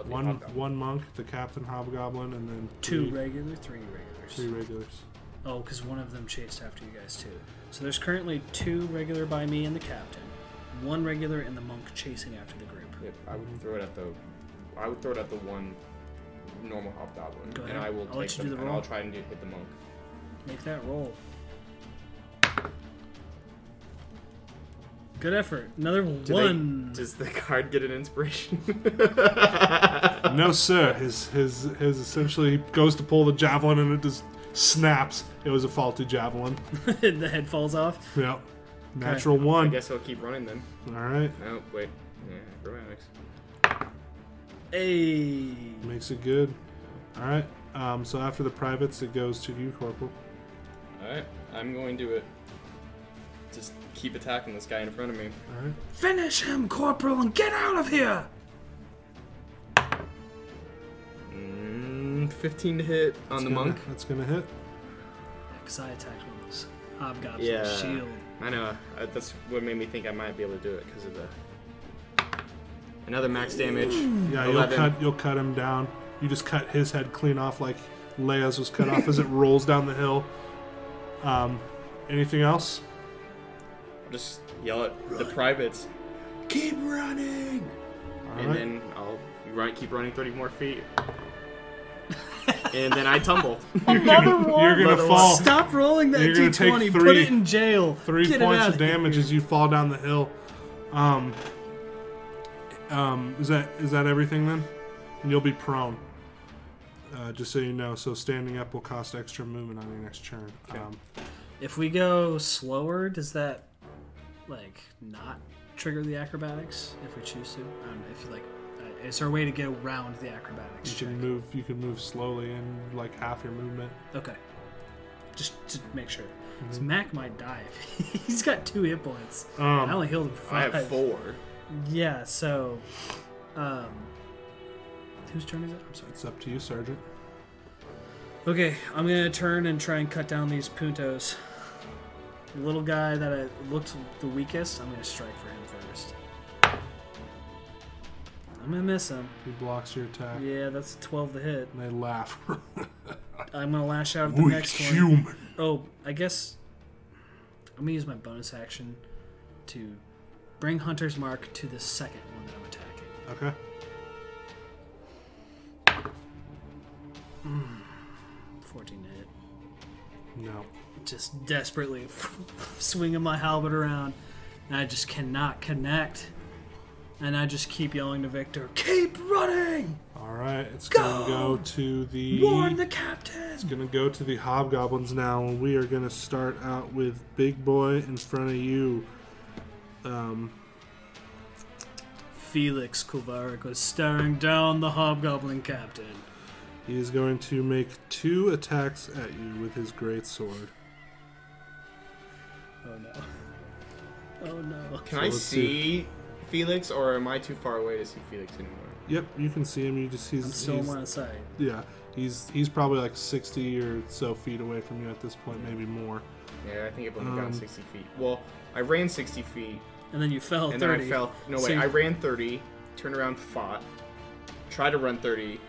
of the One hobgoblin. one monk, the captain hobgoblin, and then Two regular, three regulars. three regulars. Oh, because one of them chased after you guys too. So there's currently two regular by me and the captain, one regular and the monk chasing after the group. Yep, I would mm-hmm. throw it at the. I would throw it at the one normal hobgoblin, Go and. I will I'll let take you do them, the and roll. I'll try and do, hit the monk. Make that roll. Good effort. Another Do they- one. does the card get an inspiration? *laughs* No, sir. His his his essentially goes to pull the javelin and it just snaps. It was a faulty javelin. *laughs* the head falls off. Yep. Natural one. I one. guess I'll keep running then. All right. No, wait. Yeah, acrobatics. Hey. Makes it good. All right. Um, so after the privates, it goes to you, Corporal. All right, I'm going to it. Just keep attacking this guy in front of me. All right. Finish him, Corporal, and get out of here! Mm, 15 to hit on the Gonna- monk. That's gonna hit. Because I attacked one of those hobgoblins Yeah. with a shield. I know. Uh, that's what made me think I might be able to do it because of the another max damage. Yeah, you'll cut you'll cut him down. You just cut his head clean off like Leia's was cut off as it rolls down the hill. Um, anything else? I'll just yell at the privates. Keep running, All and right. then I'll run, keep running 30 more feet, *laughs* and then I tumble. Another one! You're gonna Another fall. Stop rolling that You're gonna take d20. Put three- it in jail. Three Get it points out of damage here. as you fall down the hill. Um, um, is that is that everything then? And you'll be prone. Uh, just so you know, so standing up will cost extra movement on your next turn. Okay. Um, If we go slower, does that like not trigger the acrobatics if we choose to? I don't know. If you like, uh, is there a way to get around the acrobatics? you check? can move. You can move slowly in like half your movement. Okay. Just to make sure. Mm-hmm. 'Cause Mac might die. *laughs* He's got two hit points. I Um, only healed him for I five. have four. Yeah. So, um, whose turn is it? I'm sorry. it's up to you, Sergeant. Okay, I'm gonna turn and try and cut down these puntos. The little guy that I looked the weakest, I'm gonna strike for him first. I'm gonna miss him. He blocks your attack. Yeah, that's a 12 to hit. And they laugh. *laughs* I'm gonna lash out at the we next one. human. Oh, I guess I'm gonna use my bonus action to bring Hunter's Mark to the second one that I'm attacking. Okay. 14 to hit. No. Just desperately *laughs* swinging my halberd around. and I just cannot connect. And I just keep yelling to Victor, "Keep running! All right, it's gonna Go! go to the. Warn the captain!" It's gonna go to the hobgoblins now, and we are gonna start out with Big Boy in front of you. Um, Felix Kovarik was staring down the hobgoblin captain. he is going to make two attacks at you with his great sword. Oh no! *laughs* Oh no! Can So I let's see Felix, or am I too far away to see Felix anymore? Yep, you can see him. You just he's, I'm still he's on my side. yeah he's he's probably like sixty or so feet away from you at this point, maybe more. Yeah, I think I've only Um, gone 60 feet. Well, I ran 60 feet, And then you fell and 30. then I fell. No, So wait, you- I ran 30, turned around, fought, tried to run 30,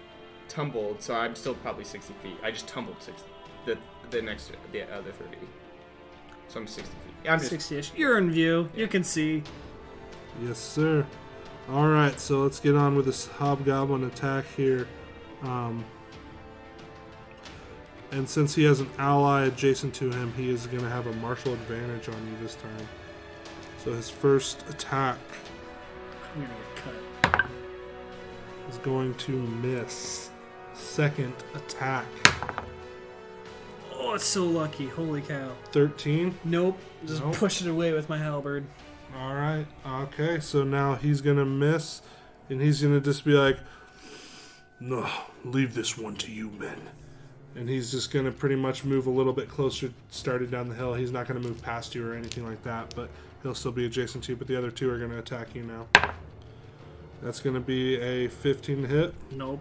tumbled, so I'm still probably 60 feet. I just tumbled 60. The, the next, the other 30. So I'm 60 feet. Yeah, I'm 60 ish. You're in view. You can see. Yes, sir. All right, so let's get on with this hobgoblin attack here. Um, and since he has an ally adjacent to him, he is going to have a martial advantage on you this time. So his first attack I'm gonna get cut. is going to miss. Second attack, Oh, it's so lucky. Holy cow. 13. Nope. Just Nope. push it away with my halberd. All right. Okay. So now he's gonna miss, and he's gonna just be like, "No, leave this one to you, men." And he's just gonna pretty much move a little bit closer, started down the hill. He's not gonna move past you or anything like that, but he'll still be adjacent to you. But the other two are gonna attack you now. That's gonna be a 15 hit, Nope.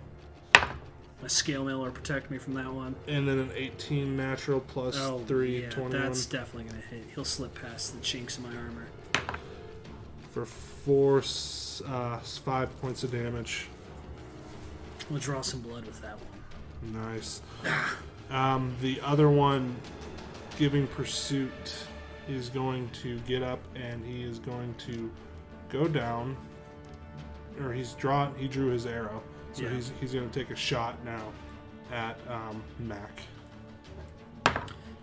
My scale mail will protect me from that one. and then an 18 natural plus Oh, three, yeah, 21 that's definitely gonna hit. He'll slip past the chinks in my armor. for four, uh, five points of damage. We'll draw some blood with that one. Nice. Um, the other one, giving pursuit, is going to get up and he is going to go down, or he's drawn. He drew his arrow, so Yeah. he's he's going to take a shot now at um, Mac.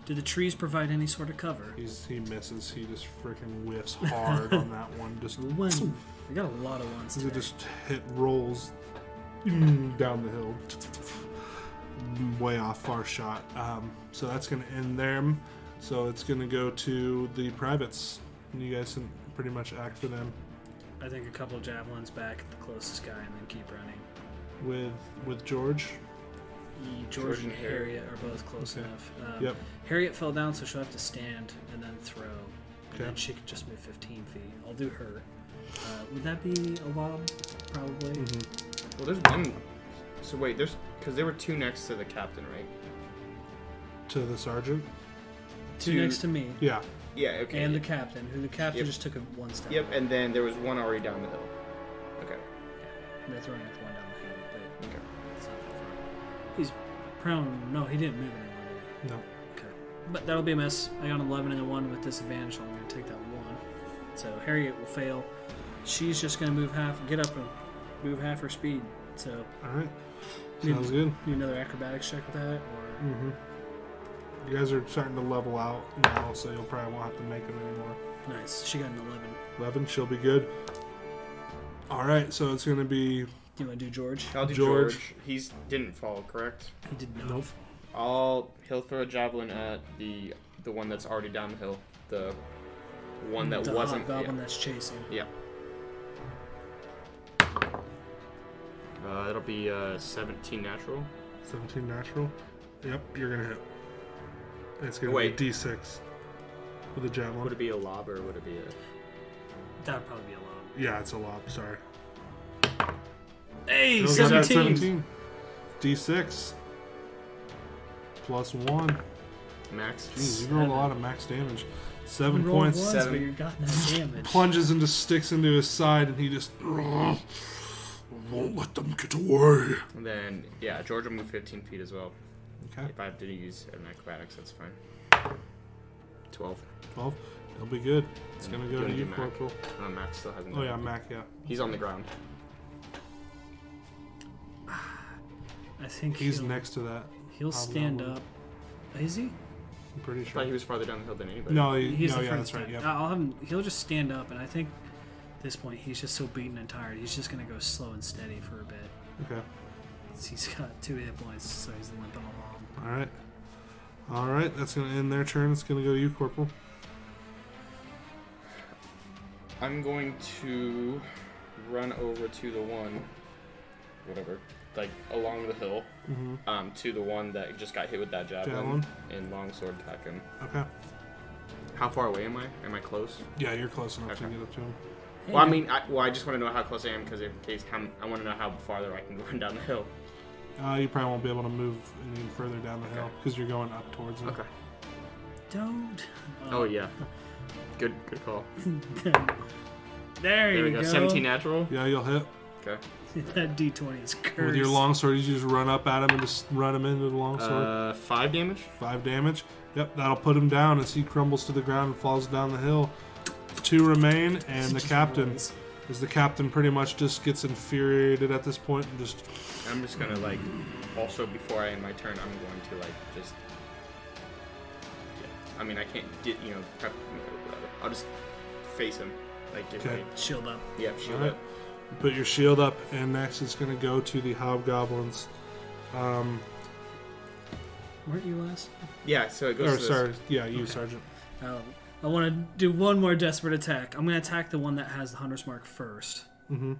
Do the trees provide any sort of cover? He's he misses. He just freaking whiffs hard on that one. Just *laughs* When we got a lot of ones. It just hit rolls down the hill, *tsk* way off, far shot. Um, so that's going to end them. So it's going to go to the privates. And you guys can pretty much act for them I think a couple javelins back at the closest guy, and then keep running. With with George. George, George and and Harriet are both close Okay. enough. Um, Yep. Harriet fell down, so she'll have to stand and then throw. And Okay. then she could just move 15 feet. I'll do her. Uh, would that be a lob? Probably. Mm-hmm. Well, there's one. So wait, there's. Because there were two next to the captain, right? To the sergeant. Two Two- next to me. Yeah. Yeah, okay. And the captain, who the captain Yep. just took a one step. Yep, and then there was one already down the hill. Okay. They're throwing it one down prone. No, he didn't move anymore, did No. Okay. But that'll be a miss. I got an 11 and a 1 with disadvantage, so I'm going to take that 1. So Harriet will fail. She's just going to move half, get up and move half her speed. So All right. Need- Sounds good. need another acrobatics check with that, or Mm-hmm. You guys are starting to level out now, so you'll probably won't have to make them anymore. nice. She got an 11. 11, she'll be good. All right, so it's going to be you want to do George? I'll do George. George. He's didn't fall, correct? He did not. Nope. I'll he'll throw a javelin at the the one that's already down the hill. The one that the wasn't. hobgoblin that's chasing. Yeah. yeah. Uh, it'll be uh, 17 natural. 17 natural. Yep, you're gonna hit. It's gonna Wait. be D6 with a javelin. Would it be a lob or would it be a? That'd probably be a lob. Yeah, it's a lob. Sorry. Hey, It'll go down 17. 17. D6 plus one. Max. Jeez, you rolled a lot of max damage. Seven You points. once, Seven. but you got that damage. Plunges and just sticks into his side, and he just *clears throat* won't let them get away. And then yeah, George will move 15 feet as well. Okay, If I have to use an acrobatics, that's fine. 12. 12. It'll be good. It's gonna go Gonna you, Corporal. Uh, oh, Max still hasn't. Oh yeah, it. Mac. Yeah. He's on the ground. *sighs* I think He's next to that. He'll stand up. Is he? I'm pretty I sure. thought he was farther down the hill than anybody. no, he, He's no, the yeah, furthest that's right. down. Yep. I'll have him. He'll just stand up, and I think at this point he's just so beaten and tired. He's just gonna go slow and steady for a bit. Okay. He's got two hit points, so he's limping along. All right. All right. That's gonna end their turn. It's gonna go to you, Corporal. I'm going to run over to the one, whatever, like along the hill, Mm-hmm. um, to the one that just got hit with that javelin, Javelin. and longsword attack him. Okay. How far away am I? Am I close? Yeah, you're close enough to get up to him. Well, I mean, I, well, I just want to know how close I am because in case how, I want to know how farther I can *laughs* run down the hill. Uh, you probably won't be able to move any further down the hill because you're going up towards him. Okay. Don't. Oh yeah. Good, good call. *laughs* there, There you we go. 17 natural. Yeah, you'll hit. Okay. *laughs* that D20 is cursed. With your longsword, you just run up at him and just run him into the longsword. Uh, five damage. Five damage. Yep, that'll put him down as he crumbles to the ground and falls down the hill. Two remain, and the captain, rolls. as the captain pretty much just gets infuriated at this point and just I'm just gonna like. Also, before I end my turn, I'm going to like just. Yeah. I mean, I can't get you know. Prep, whatever. I'll just face him. Like give Okay. me. Shield up. Yeah, shield Alright. up. Put your shield up. And next, it's going to go to the hobgoblins. Um, Weren't you last? Yeah. So it goes. or to this. yeah, you, Sergeant. Oh, I want to do one more desperate attack. I'm going to attack the one that has the hunter's mark first. Mm-hmm.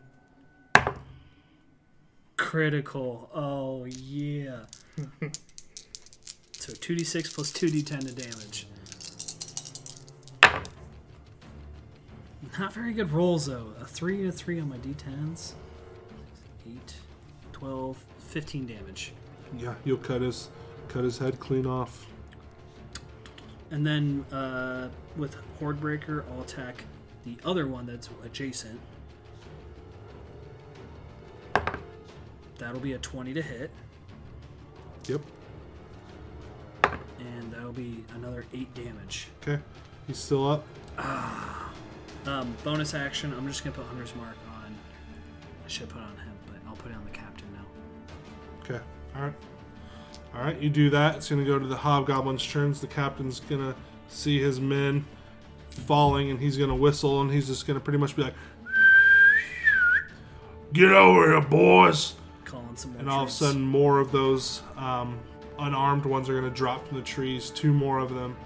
Critical. Oh yeah. *laughs* so 2d6 plus 2d10 to damage. Not very good rolls though. A 3 and a 3 on my d10s. 8, 12, 15 damage. Yeah, you'll cut his cut his head clean off. And then uh, with Hordebreaker, I'll attack the other one that's adjacent. That'll be a 20 to hit, Yep. and that'll be another 8 damage. Okay. He's still up. Um, bonus action, I'm just going to put Hunter's Mark on. I should put it on him, but I'll put it on the captain now. Okay. All right. All right. You do that. It's going to go to the hobgoblin's turns. The captain's going to see his men falling, and he's going to whistle, and he's just going to pretty much be like, "Get over here, boys!" Calling some And all of a sudden, more of those um, unarmed ones are going to drop from the trees. Two more of them,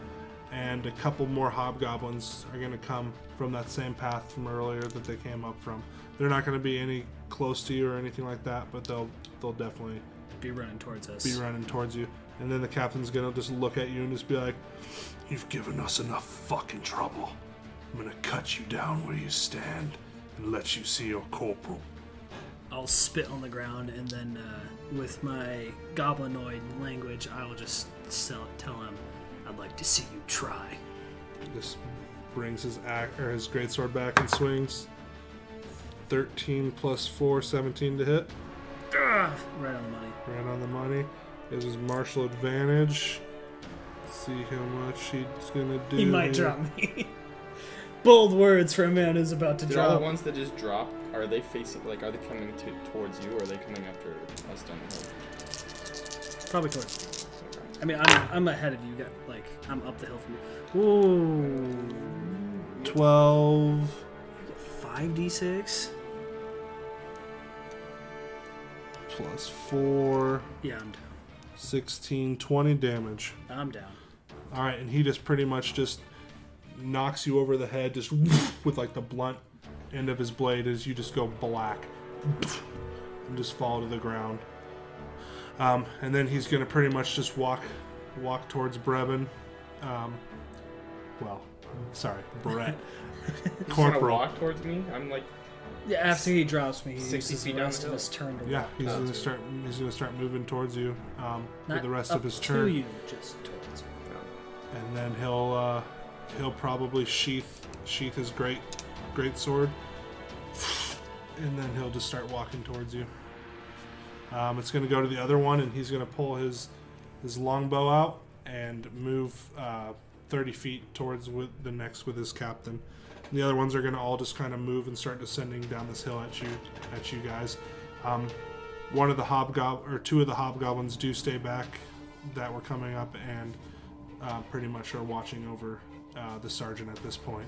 and a couple more hobgoblins are going to come from that same path from earlier that they came up from. They're not going to be any close to you or anything like that, but they'll they'll definitely be running towards us. be running towards you. And then the captain's gonna just look at you and just be like, You've given us enough fucking trouble. I'm gonna cut you down where you stand and let you see your corporal. I'll spit on the ground, and then uh, with my goblinoid language, I'll just sell, tell him, "I'd like to see you try." Just brings his act or his greatsword back and swings. 13 plus 4, 17 to hit. Ugh, right on the money. Right on the money. Is his martial advantage. See how much he's gonna do. He might here. drop me. *laughs* Bold words for a man who's about to Did all the drop. ones that just drop? Are they facing? Like, are they coming to, towards you, or are they coming after us down the hill? Probably towards me. Okay. I mean, I'm, I'm ahead of you. Got I'm up the hill from you. Ooh, 12 five d six. plus 4. Yeah, I'm down. 16, 20 damage. I'm down. All right, and he just pretty much just knocks you over the head, just *laughs* with like the blunt end of his blade as you just go black *laughs* and just fall to the ground. Um, and then he's gonna pretty much just walk walk towards Brevin. Um, well, sorry, Brett. *laughs* He's gonna Corporal. walk towards me. I'm like, Yeah, after he drops me, he 60 uses feet the down rest the of hill. his turn to Yeah, walk he's gonna to- start. He's gonna start moving towards you um, for not the rest up of his to turn. you, just towards. and then he'll uh, he'll probably sheath sheath his great great sword, *sighs* and then he'll just start walking towards you. Um, it's going to go to the other one, and he's going to pull his his longbow out and move uh, thirty feet towards with the next with his captain. The other ones are going to all just kind of move and start descending down this hill at you at you guys. Um, one of the hobgob or two of the hobgoblins do stay back that were coming up and uh, pretty much are watching over uh, the sergeant at this point.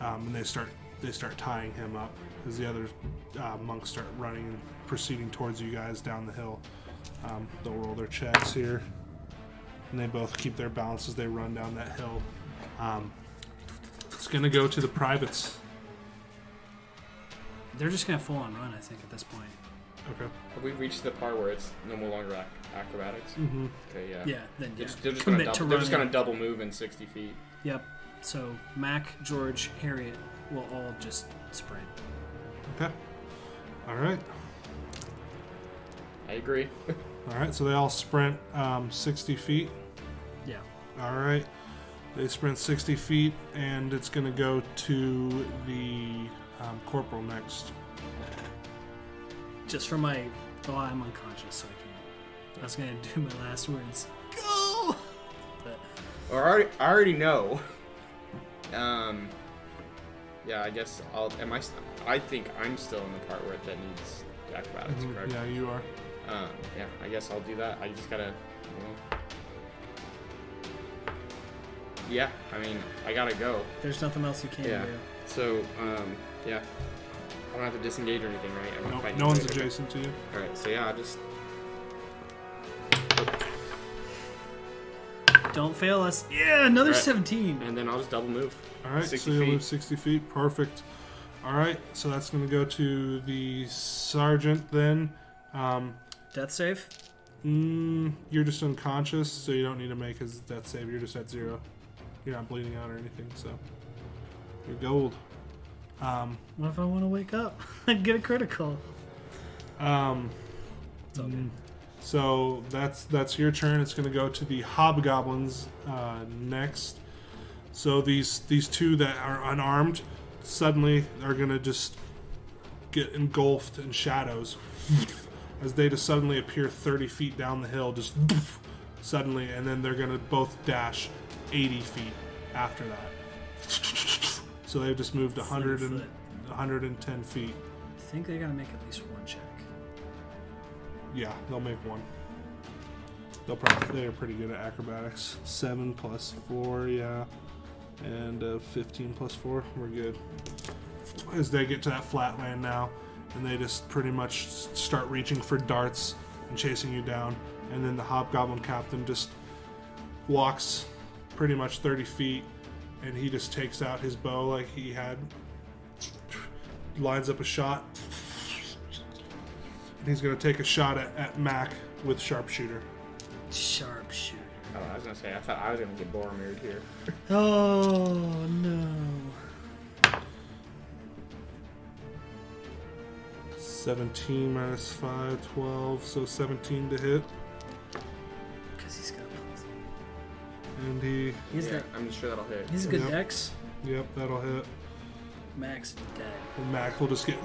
Um, and they start they start tying him up as the other uh, monks start running and proceeding towards you guys down the hill. Um, they'll roll their checks here, and they both keep their balance as they run down that hill. Um, it's gonna go to the privates. They're just gonna full on run, I think, at this point. Okay. Have we reached the part where it's no more longer ac- acrobatics? Mm-hmm. Okay, yeah. Yeah, then They're yeah. just, they're just gonna commit to double, they're just gonna double move in 60 feet. Yep. So Mac, George, Harriet will all just sprint. Okay. All right. I agree. *laughs* All right. So they all sprint um, 60 feet. Yeah. All right. They sprint 60 feet, and it's going to go to the um, corporal next. Just for my. Oh, I'm unconscious, so I can't. I was gonna do my last words. Go. But Or I already, I already know. Um. Yeah, I guess I'll. Am I? st- I think I'm still in the part where that needs acrobatics, Mhm, correct? Yeah, you are. Um. Yeah. I guess I'll do that. I just gotta. You know. Yeah. I mean, I gotta go. there's nothing else you can Yeah. do. So. Um. Yeah. I don't have to disengage or anything, right? I'm Nope, no one's anybody. adjacent to you. All right. So yeah, I'll just. Don't fail us. Yeah, another Right. 17. And then I'll just double move. All right, 60 so you'll feet. move 60 feet. Perfect. All right, so that's going to go to the sergeant then. Um, Death save. mm, you're just unconscious, so you don't need to make his death save. You're just at zero. You're not bleeding out or anything, so you're gold. Um, What if I want to wake up *laughs* and get a critical? um, It's all. So that's that's your turn. It's going to go to the hobgoblins uh, next. So these these two that are unarmed suddenly are going to just get engulfed in shadows *laughs* as they just suddenly appear 30 feet down the hill, just suddenly, and then they're going to both dash 80 feet after that. So they've just moved 100 and, 110 feet. I think they gotta make at least one check. Yeah, they'll make one. They'll probably they're pretty good at acrobatics. Seven plus four, yeah, and uh, fifteen plus four, we're good. As they get to that flat land now, and they just pretty much start reaching for darts and chasing you down, and then the hobgoblin captain just walks pretty much thirty feet, and he just takes out his bow like he had, lines up a shot, and he's going to take a shot at, at Mac with sharpshooter. Sharpshooter. Oh, I was gonna say I thought I was gonna get Boromir'd here. Oh no. 17 minus 5, 12, so 17 to hit. Because he's got. And he, He's yeah, that. I'm sure that'll hit. He's a good Yep. dex. yep, that'll hit. Max dead. And Mac will just get, *laughs*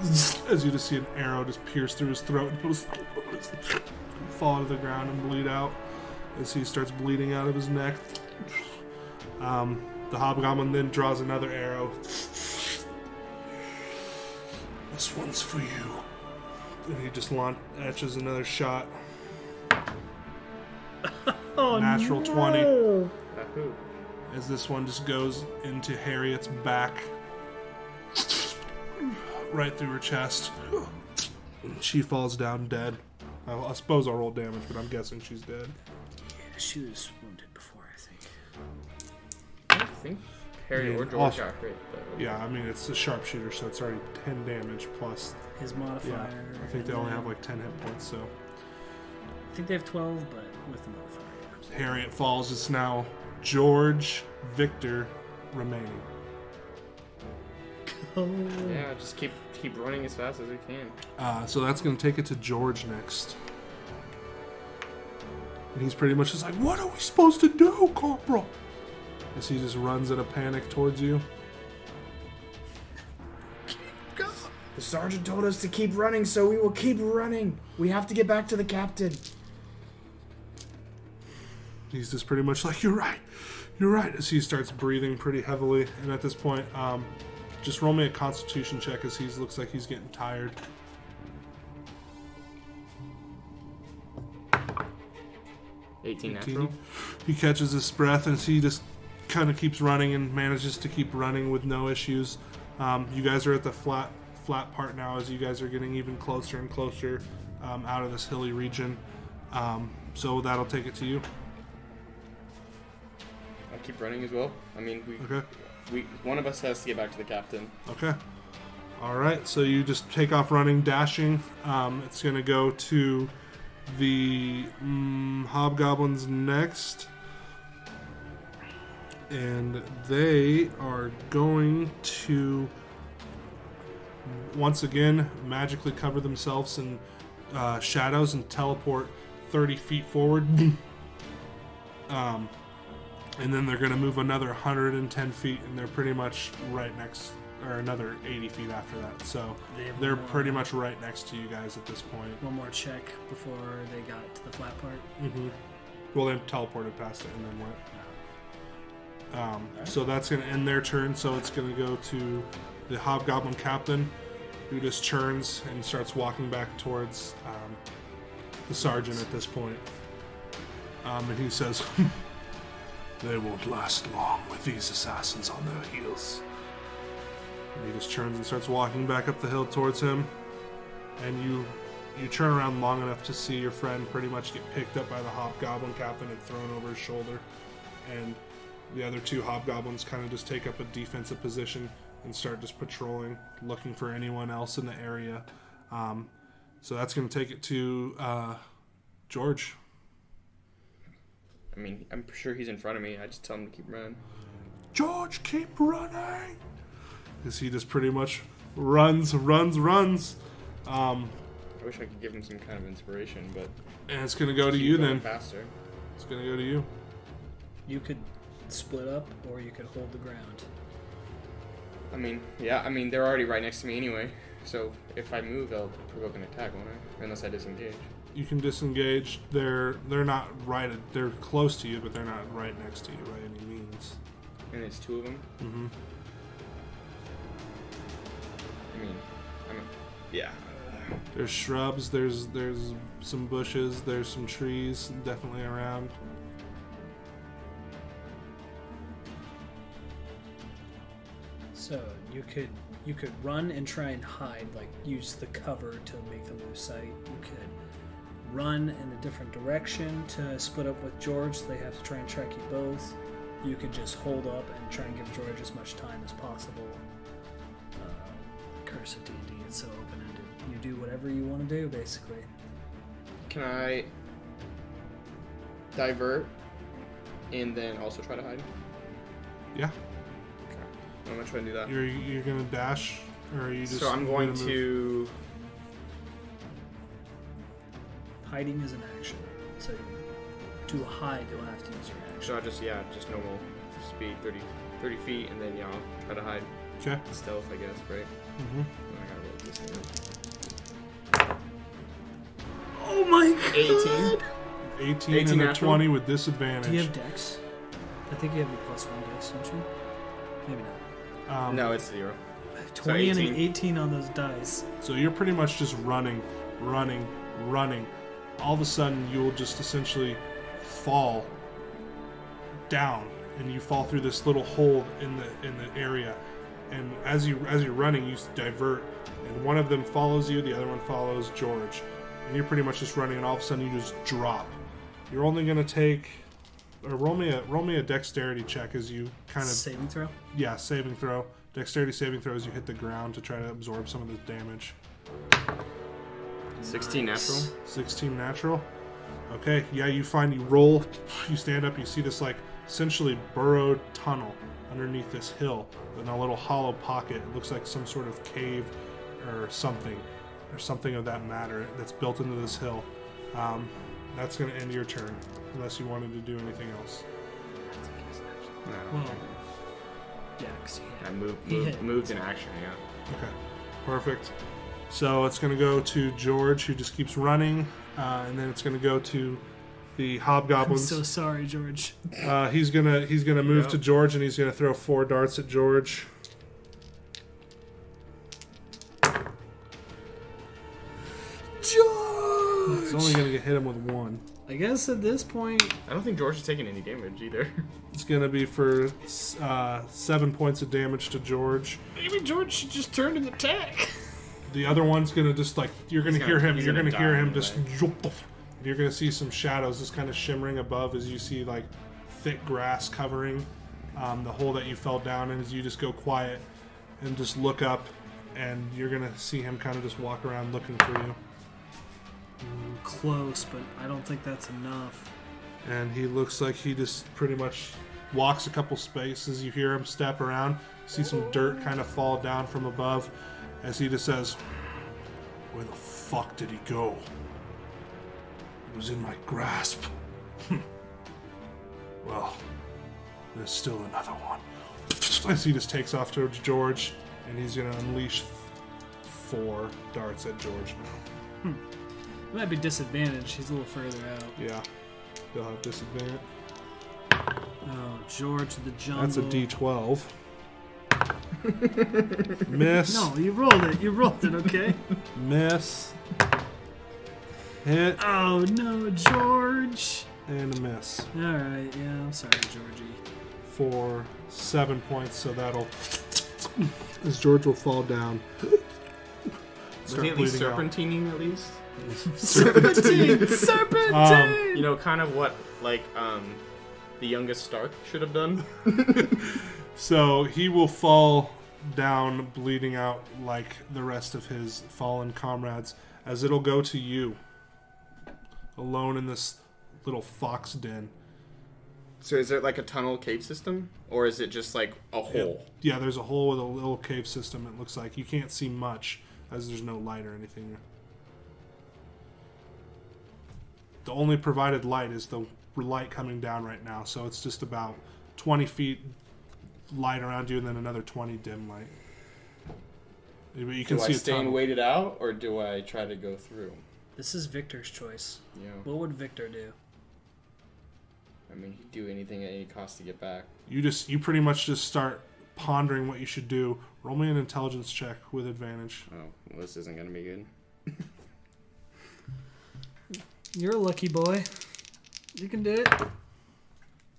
as you just see an arrow just pierce through his throat and he'll just *laughs* fall to the ground and bleed out as he starts bleeding out of his neck. Um, the hobgoblin then draws another arrow. This one's for you. And he just launch, etches another shot. *laughs* Oh Natural 20. Uh, as this one just goes into Harriet's back, right through her chest. She falls down dead. I, I suppose I'll roll damage, but I'm guessing she's dead. Yeah, She was wounded before, I think. I don't think Harry Yeah, or George also- got hit. But Yeah, I mean it's a sharpshooter, so it's already 10 damage plus. His Yeah, modifier. I think they only have like 10 hit points. So I think they have 12, but with the modifier. Harriet falls. It's now George Victor remaining. Oh. *laughs* yeah, just keep keep running as fast as we can. Uh, so that's going to take it to George next. And he's pretty much just like, What are we supposed to do, Corporal? As he just runs in a panic towards you. The sergeant told us to keep running, so we will keep running. We have to get back to the captain. He's just pretty much like, You're right. You're right. As he starts breathing pretty heavily. And at this point, um, just roll me a constitution check as he looks like he's getting tired. 18 18. natural. He catches his breath and he just kind of keeps running and manages to keep running with no issues. Um, you guys are at the flat flat part now as you guys are getting even closer and closer um, out of this hilly region. Um, so that'll take it to you. I'll keep running as well. I mean, we, Okay. we one of us has to get back to the captain. Okay. All right. So you just take off running, dashing. Um, it's going to go to the mm, hobgoblins next, and they are going to once again magically cover themselves in uh, shadows and teleport 30 feet forward. *laughs* um, and then they're going to move another 110 feet, and they're pretty much right next, or another 80 feet after that. So they they're more- pretty much right next to you guys at this point. One more check before they got to the flat part. hmm Well, they teleported past it and then went. Um, so that's going to end their turn. So it's going to go to the hobgoblin captain, who just turns and starts walking back towards um, the sergeant at this point. Um, and he says, *laughs* "They won't last long with these assassins on their heels." And he just turns and starts walking back up the hill towards him. And you you turn around long enough to see your friend pretty much get picked up by the hobgoblin captain and thrown over his shoulder. And the other two hobgoblins kind of just take up a defensive position and start just patrolling, looking for anyone else in the area. Um, so that's going to take it to uh, George. I mean, I'm sure he's in front of me. I just tell him to keep running. George, keep running! Because he just pretty much runs, runs, runs. Um, I wish I could give him some kind of inspiration, but and it's going to go to you then. Faster. It's going to go to you. You could split up, or you could hold the ground. I mean, yeah. I mean, they're already right next to me anyway. So if I move, they'll provoke an attack, won't I? Unless I disengage. You can disengage. They're they're not right. They're close to you, but they're not right next to you by any means. And it's two of them. Mm-hmm. I mean, I'm. Yeah. There's shrubs. There's there's some bushes. There's some trees definitely around. So you could you could run and try and hide, like use the cover to make them lose sight. You could run in a different direction to split up with George. So they have to try and track you both. You could just hold up and try and give George as much time as possible. Uh, curse of D and D. It's so open ended. You do whatever you want to do, basically. Can I divert and then also try to hide? Yeah. I'm gonna try and do that. You're you're gonna dash, or are you just? So I'm going gonna. Hiding is an action. So to hide, you'll have to use your action. So I just yeah, just normal speed, 30, 30 feet, and then yeah, I'll try to hide. Okay. Stealth, I guess, right? hmm I gotta roll this thing. Oh my god! 18. 18, 18 and a natural? 20 with disadvantage. Do you disadvantage. have Dex? I think you have a plus one Dex, don't you? Maybe not. Um, No, it's zero. 20 and an 18. 18 on those dice. So you're pretty much just running, running, running. All of a sudden, you'll just essentially fall down, and you fall through this little hole in the in the area. And as you as you're running, you s- divert, and one of them follows you, the other one follows George, and you're pretty much just running, and all of a sudden you just drop. You're only gonna take, or roll me a roll me a dexterity check as you kind of Saving throw? yeah saving throw, dexterity saving throw as you hit the ground to try to absorb some of the damage. 16 natural. 16 natural. Okay, yeah, you find you roll, you stand up, you see this like essentially burrowed tunnel underneath this hill in a little hollow pocket. It looks like some sort of cave or something, or something of that matter that's built into this hill. Um, that's going to end your turn, unless you wanted to do anything else. No. Well, yeah, because he I had. move, He move hit. moves in action, yeah. Okay, perfect. So it's going to go to George, who just keeps running, uh, and then it's going to go to the I'm hobgoblins. so sorry, George. Uh, he's gonna he's gonna move to George and he's gonna throw four darts at George. George! He's only gonna get hit him with one. I guess at this point, I don't think George is taking any damage either. *laughs* It's gonna be for uh, seven points of damage to George. maybe George should just turn and attack. The other one's gonna just like you're gonna, He's hear gonna- him. You're gonna gonna, hear him anyway. just. You're gonna see some shadows just kind of shimmering above as you see like thick grass covering um, the hole that you fell down in. As you just go quiet and just look up, and you're gonna see him kind of just walk around looking for you. Close, but I don't think that's enough. and he looks like he just pretty much walks a couple spaces. You hear him step around, see some dirt kind of fall down from above, as he just says, "Where the fuck did he go? He was in my grasp." *laughs* well, there's still another one. As he just takes off towards George, and he's gonna unleash four darts at George now. It might be disadvantaged. He's a little further out. Yeah, they'll have disadvantage. Oh, George the jungle. That's a D12. *laughs* Miss. No, you rolled it. You rolled it. Okay. *laughs* Miss. Hit oh no, George. and a miss All right. Yeah, I'm sorry, Georgie. for seven points. So that'll. As George will fall down. Was he at least bleeding out. at least? Serpentine. Serpentine. You know, kind of what like um the youngest Stark should have done. *laughs* So he will fall down, bleeding out like the rest of his fallen comrades, as it'll go to you, alone in this little fox den. So is it like a tunnel cave system, or is it just like a hole? Yeah, there's a hole with a little cave system. It looks like you can't see much, as there's no light or anything. The only provided light is the light coming down right now, so it's just about 20 feet light around you, and then another 20 dim light. You can Do I see a stay and wait it out, or do I try to go through? This is Victor's choice. Yeah, What would Victor do? I mean, he'd do anything at any cost to get back. You just you pretty much just start pondering what you should do. Roll me an intelligence check with advantage. Oh, well, this isn't gonna be good. You're a lucky boy. You can do it.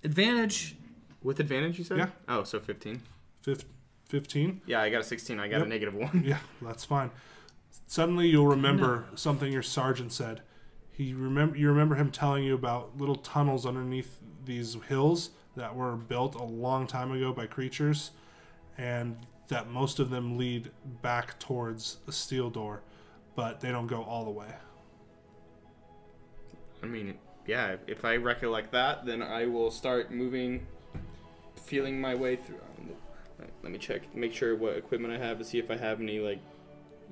Advantage. With advantage, you said? Yeah. Oh, so fifteen. Fif- 15. Yeah, I got a sixteen. I got Yep. a negative one. Yeah, that's fine. Suddenly you'll remember something your sergeant said. He remember you remember him telling you about little tunnels underneath these hills that were built a long time ago by creatures and that most of them lead back towards Esteeldor, but they don't go all the way. I mean, yeah. If I recollect that, then I will start moving, feeling my way through. um, Let let me check, make sure what equipment I have to see if I have any like.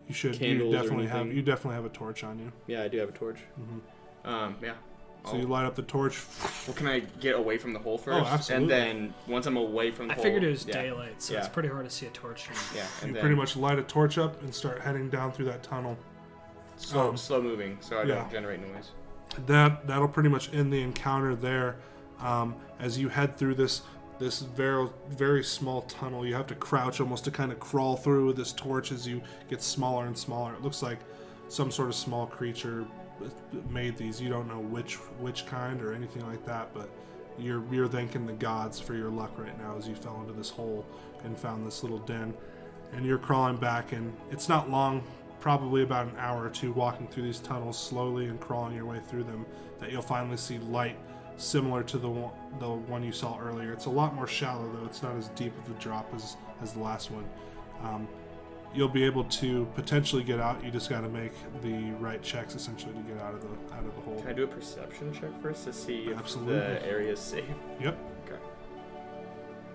You should Candles you or definitely have you definitely have a torch on you. Yeah, I do have a torch. Um, yeah. So I'll- you light up the torch. Well, can I get away from the hole first? Oh, absolutely. And then once I'm away from the I hole, figured it was yeah, daylight, so yeah. it's pretty hard to see a torch. from- Yeah, and You then pretty much light a torch up and start heading down through that tunnel. slow, um, slow moving, so I yeah. don't generate noise. That that'll pretty much end the encounter there. Um, as you head through this this very very small tunnel, you have to crouch almost to kind of crawl through with this torch as you get smaller and smaller. It looks like some sort of small creature made these. You don't know which which kind or anything like that, but you're you're thanking the gods for your luck right now as you fell into this hole and found this little den. And you're crawling back, and it's not long, probably about an hour or two, walking through these tunnels slowly and crawling your way through them, that you'll finally see light similar to the one, the one you saw earlier. It's a lot more shallow, though. It's not as deep of a drop as, as the last one. Um, you'll be able to potentially get out. You just got to make the right checks, essentially, to get out of the out of the hole. Can I do a perception check first to see if Absolutely. the area is safe? Yep. Okay.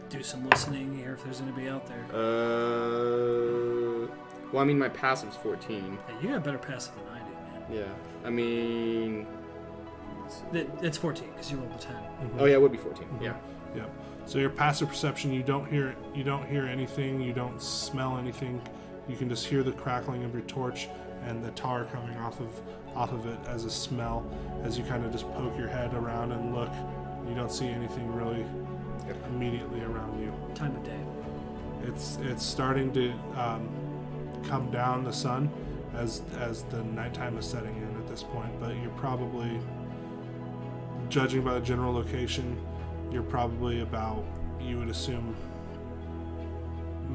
Do some listening, here if there's anybody out there. Uh, well, I mean, my passive's 14. Hey, you got better passive than I do, man. Yeah. I mean, Th- It's 14 because you rolled a 10. oh yeah, it would be 14. Yeah. Yep. So your passive perception, you don't hear you don't hear anything, you don't smell anything. You can just hear the crackling of your torch and the tar coming off of off of it as a smell. As you kind of just poke your head around and look, you don't see anything really immediately around you. Time of day. It's it's starting to um, come down the sun as as the nighttime is setting in at this point. But you're probably judging by the general location, you're probably about you would assume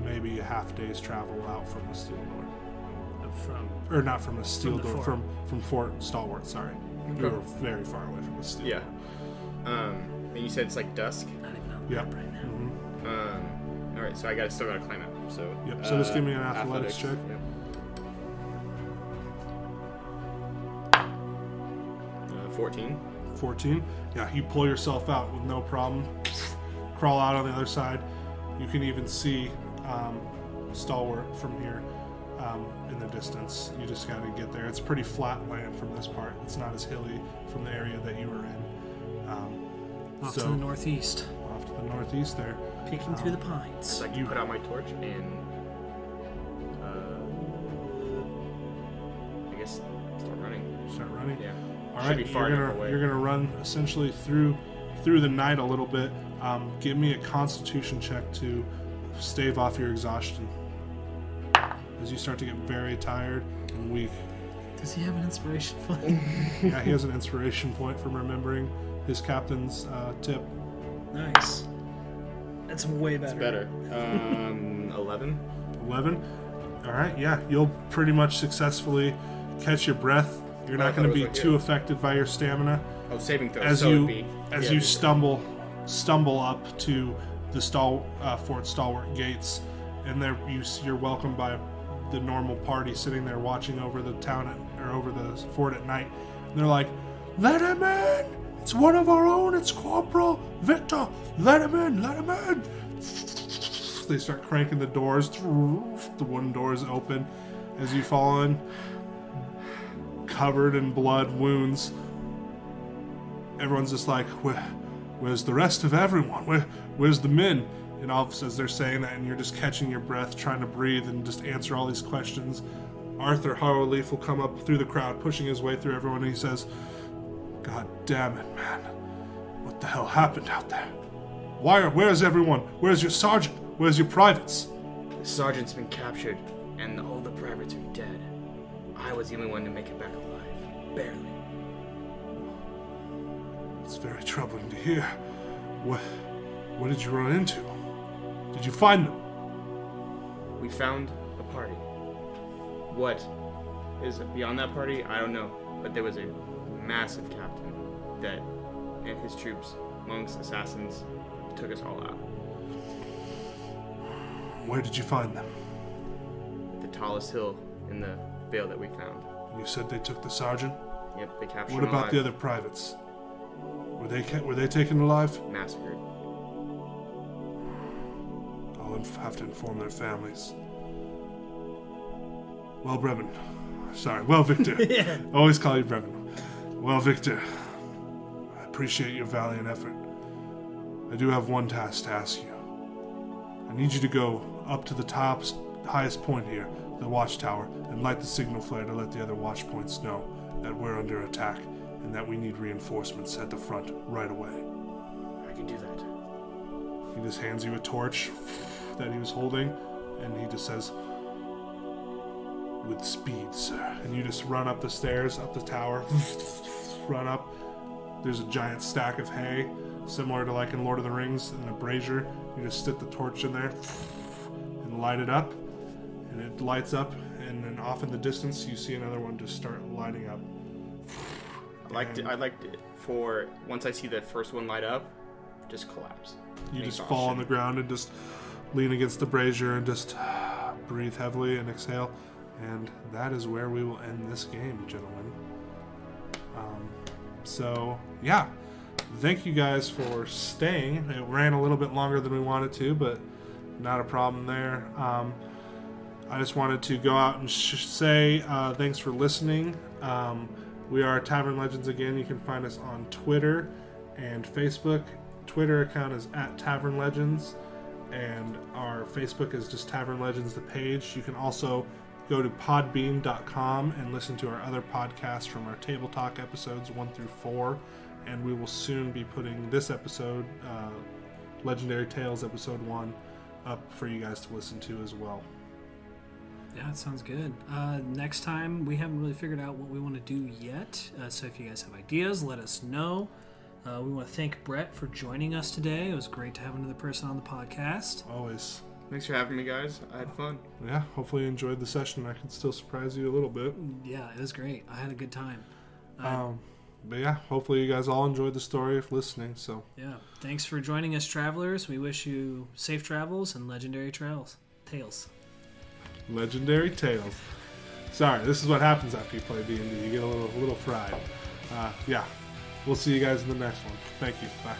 maybe a half day's travel out from the steel door, From or not from the steel the door, fort. from from Fort Stalwart. Sorry, we Okay. were very far away from the steel. Yeah. door. Um, and you said it's like dusk. not even on the Yep. map right now. Mhm. Um, all right, so I got to still got to climb it. So. Yep, so just give me an uh, athletics check. Yep. Uh, Fourteen. 14. Yeah, you pull yourself out with no problem. Crawl out on the other side. You can even see um, Stalwart from here um, in the distance. You just got to get there. It's pretty flat land from this part. It's not as hilly from the area that you were in. Um, Off so to the northeast, off to the northeast there. peeking through the pines. So I can put out my torch and. Uh, I guess start running. Start running. Yeah. All Should right, be you're gonna you're gonna run essentially through through the night a little bit. Um, give me a Constitution check to stave off your exhaustion as you start to get very tired and weak. Does he have an inspiration point? *laughs* Yeah, he has an inspiration point from remembering his captain's uh, tip. nice. That's way better. Better. Um, *laughs* eleven. 11. All right, yeah, you'll pretty much successfully catch your breath. You're Oh, not going to be like, too yeah. affected by your stamina. Oh, saving throw. as so you be, as yeah, you it'd stumble stumble up to the Stal, uh, Fort Stalwart gates, and there you you're welcomed by the normal party sitting there watching over the town at, or over the fort at night. And they're like, "Let him in! It's one of our own. It's Corporal Victor. Let him in! Let him in!" They start cranking the doors. The wooden doors open as you fall in, covered in blood wounds everyone's just like, Where, where's the rest of everyone? Where, where's the men? And all as they're saying that, and you're just catching your breath, trying to breathe, and just answer all these questions. Arthur Harrowleaf will come up through the crowd, pushing his way through everyone, and he says, "God damn it, man! What the hell happened out there? Why? Are, where's everyone? Where's your sergeant? Where's your privates?" The sergeant's been captured, and all the privates are dead. I was the only one to make it back alive, barely. It's very troubling to hear. What? What did you run into? Did you find them? We found a party. What is beyond that party? I don't know. But there was a massive captain that, and his troops, monks, assassins, took us all out. Where did you find them? The tallest hill in the vale that we found. You said they took the sergeant. Yep, they captured What him about the other privates? Were they ca- were they taken alive? Massacred. I'll inf- have to inform their families. Well, Brevin. Sorry. Well, Victor. *laughs* Yeah. Always call you Brevin. Well, Victor. I appreciate your valiant effort. I do have one task to ask you. I need you to go up to the top, highest point here, the watchtower, and light the signal flare to let the other watch points know that we're under attack and that we need reinforcements at the front right away. I can do that. He just hands you a torch that he was holding, and he just says, "With speed, sir." And you just run up the stairs, up the tower, *laughs* run up. There's a giant stack of hay, similar to like in Lord of the Rings, in a brazier. You just stick the torch in there and light it up, and it lights up. And then off in the distance, you see another one just start lighting up. I liked it. I liked it for once I see the first one light up, just collapse. You just fall on the ground and just lean against the brazier and just *sighs* breathe heavily and exhale. And that is where we will end this game, gentlemen. Um, so, yeah. Thank you guys for staying. It ran a little bit longer than we wanted to, but not a problem there. Um, I just wanted to go out and say uh, thanks for listening. Um, we are Tavern Legends again. You can find us on Twitter and Facebook. Twitter account is at Tavern Legends, and our Facebook is just Tavern Legends, the page. You can also go to podbean.com and listen to our other podcasts from our Table Talk episodes 1 through 4. And we will soon be putting this episode, uh, Legendary Tales episode 1, up for you guys to listen to as well. Yeah, that sounds good. Uh, next time, we haven't really figured out what we want to do yet. Uh, so if you guys have ideas, let us know. Uh, we want to thank Brett for joining us today. It was great to have another person on the podcast. Always. Thanks for having me, guys. I had fun. Yeah, hopefully you enjoyed the session. I can still surprise you a little bit. Yeah, it was great. I had a good time. Uh, Um, but yeah, hopefully you guys all enjoyed the story of listening. So yeah, thanks for joining us, travelers. We wish you safe travels and legendary trails. Tales. legendary tales. Sorry, this is what happens after you play D and D. You get a little, a little fried. Uh, yeah, we'll see you guys in the next one. Thank you. Bye.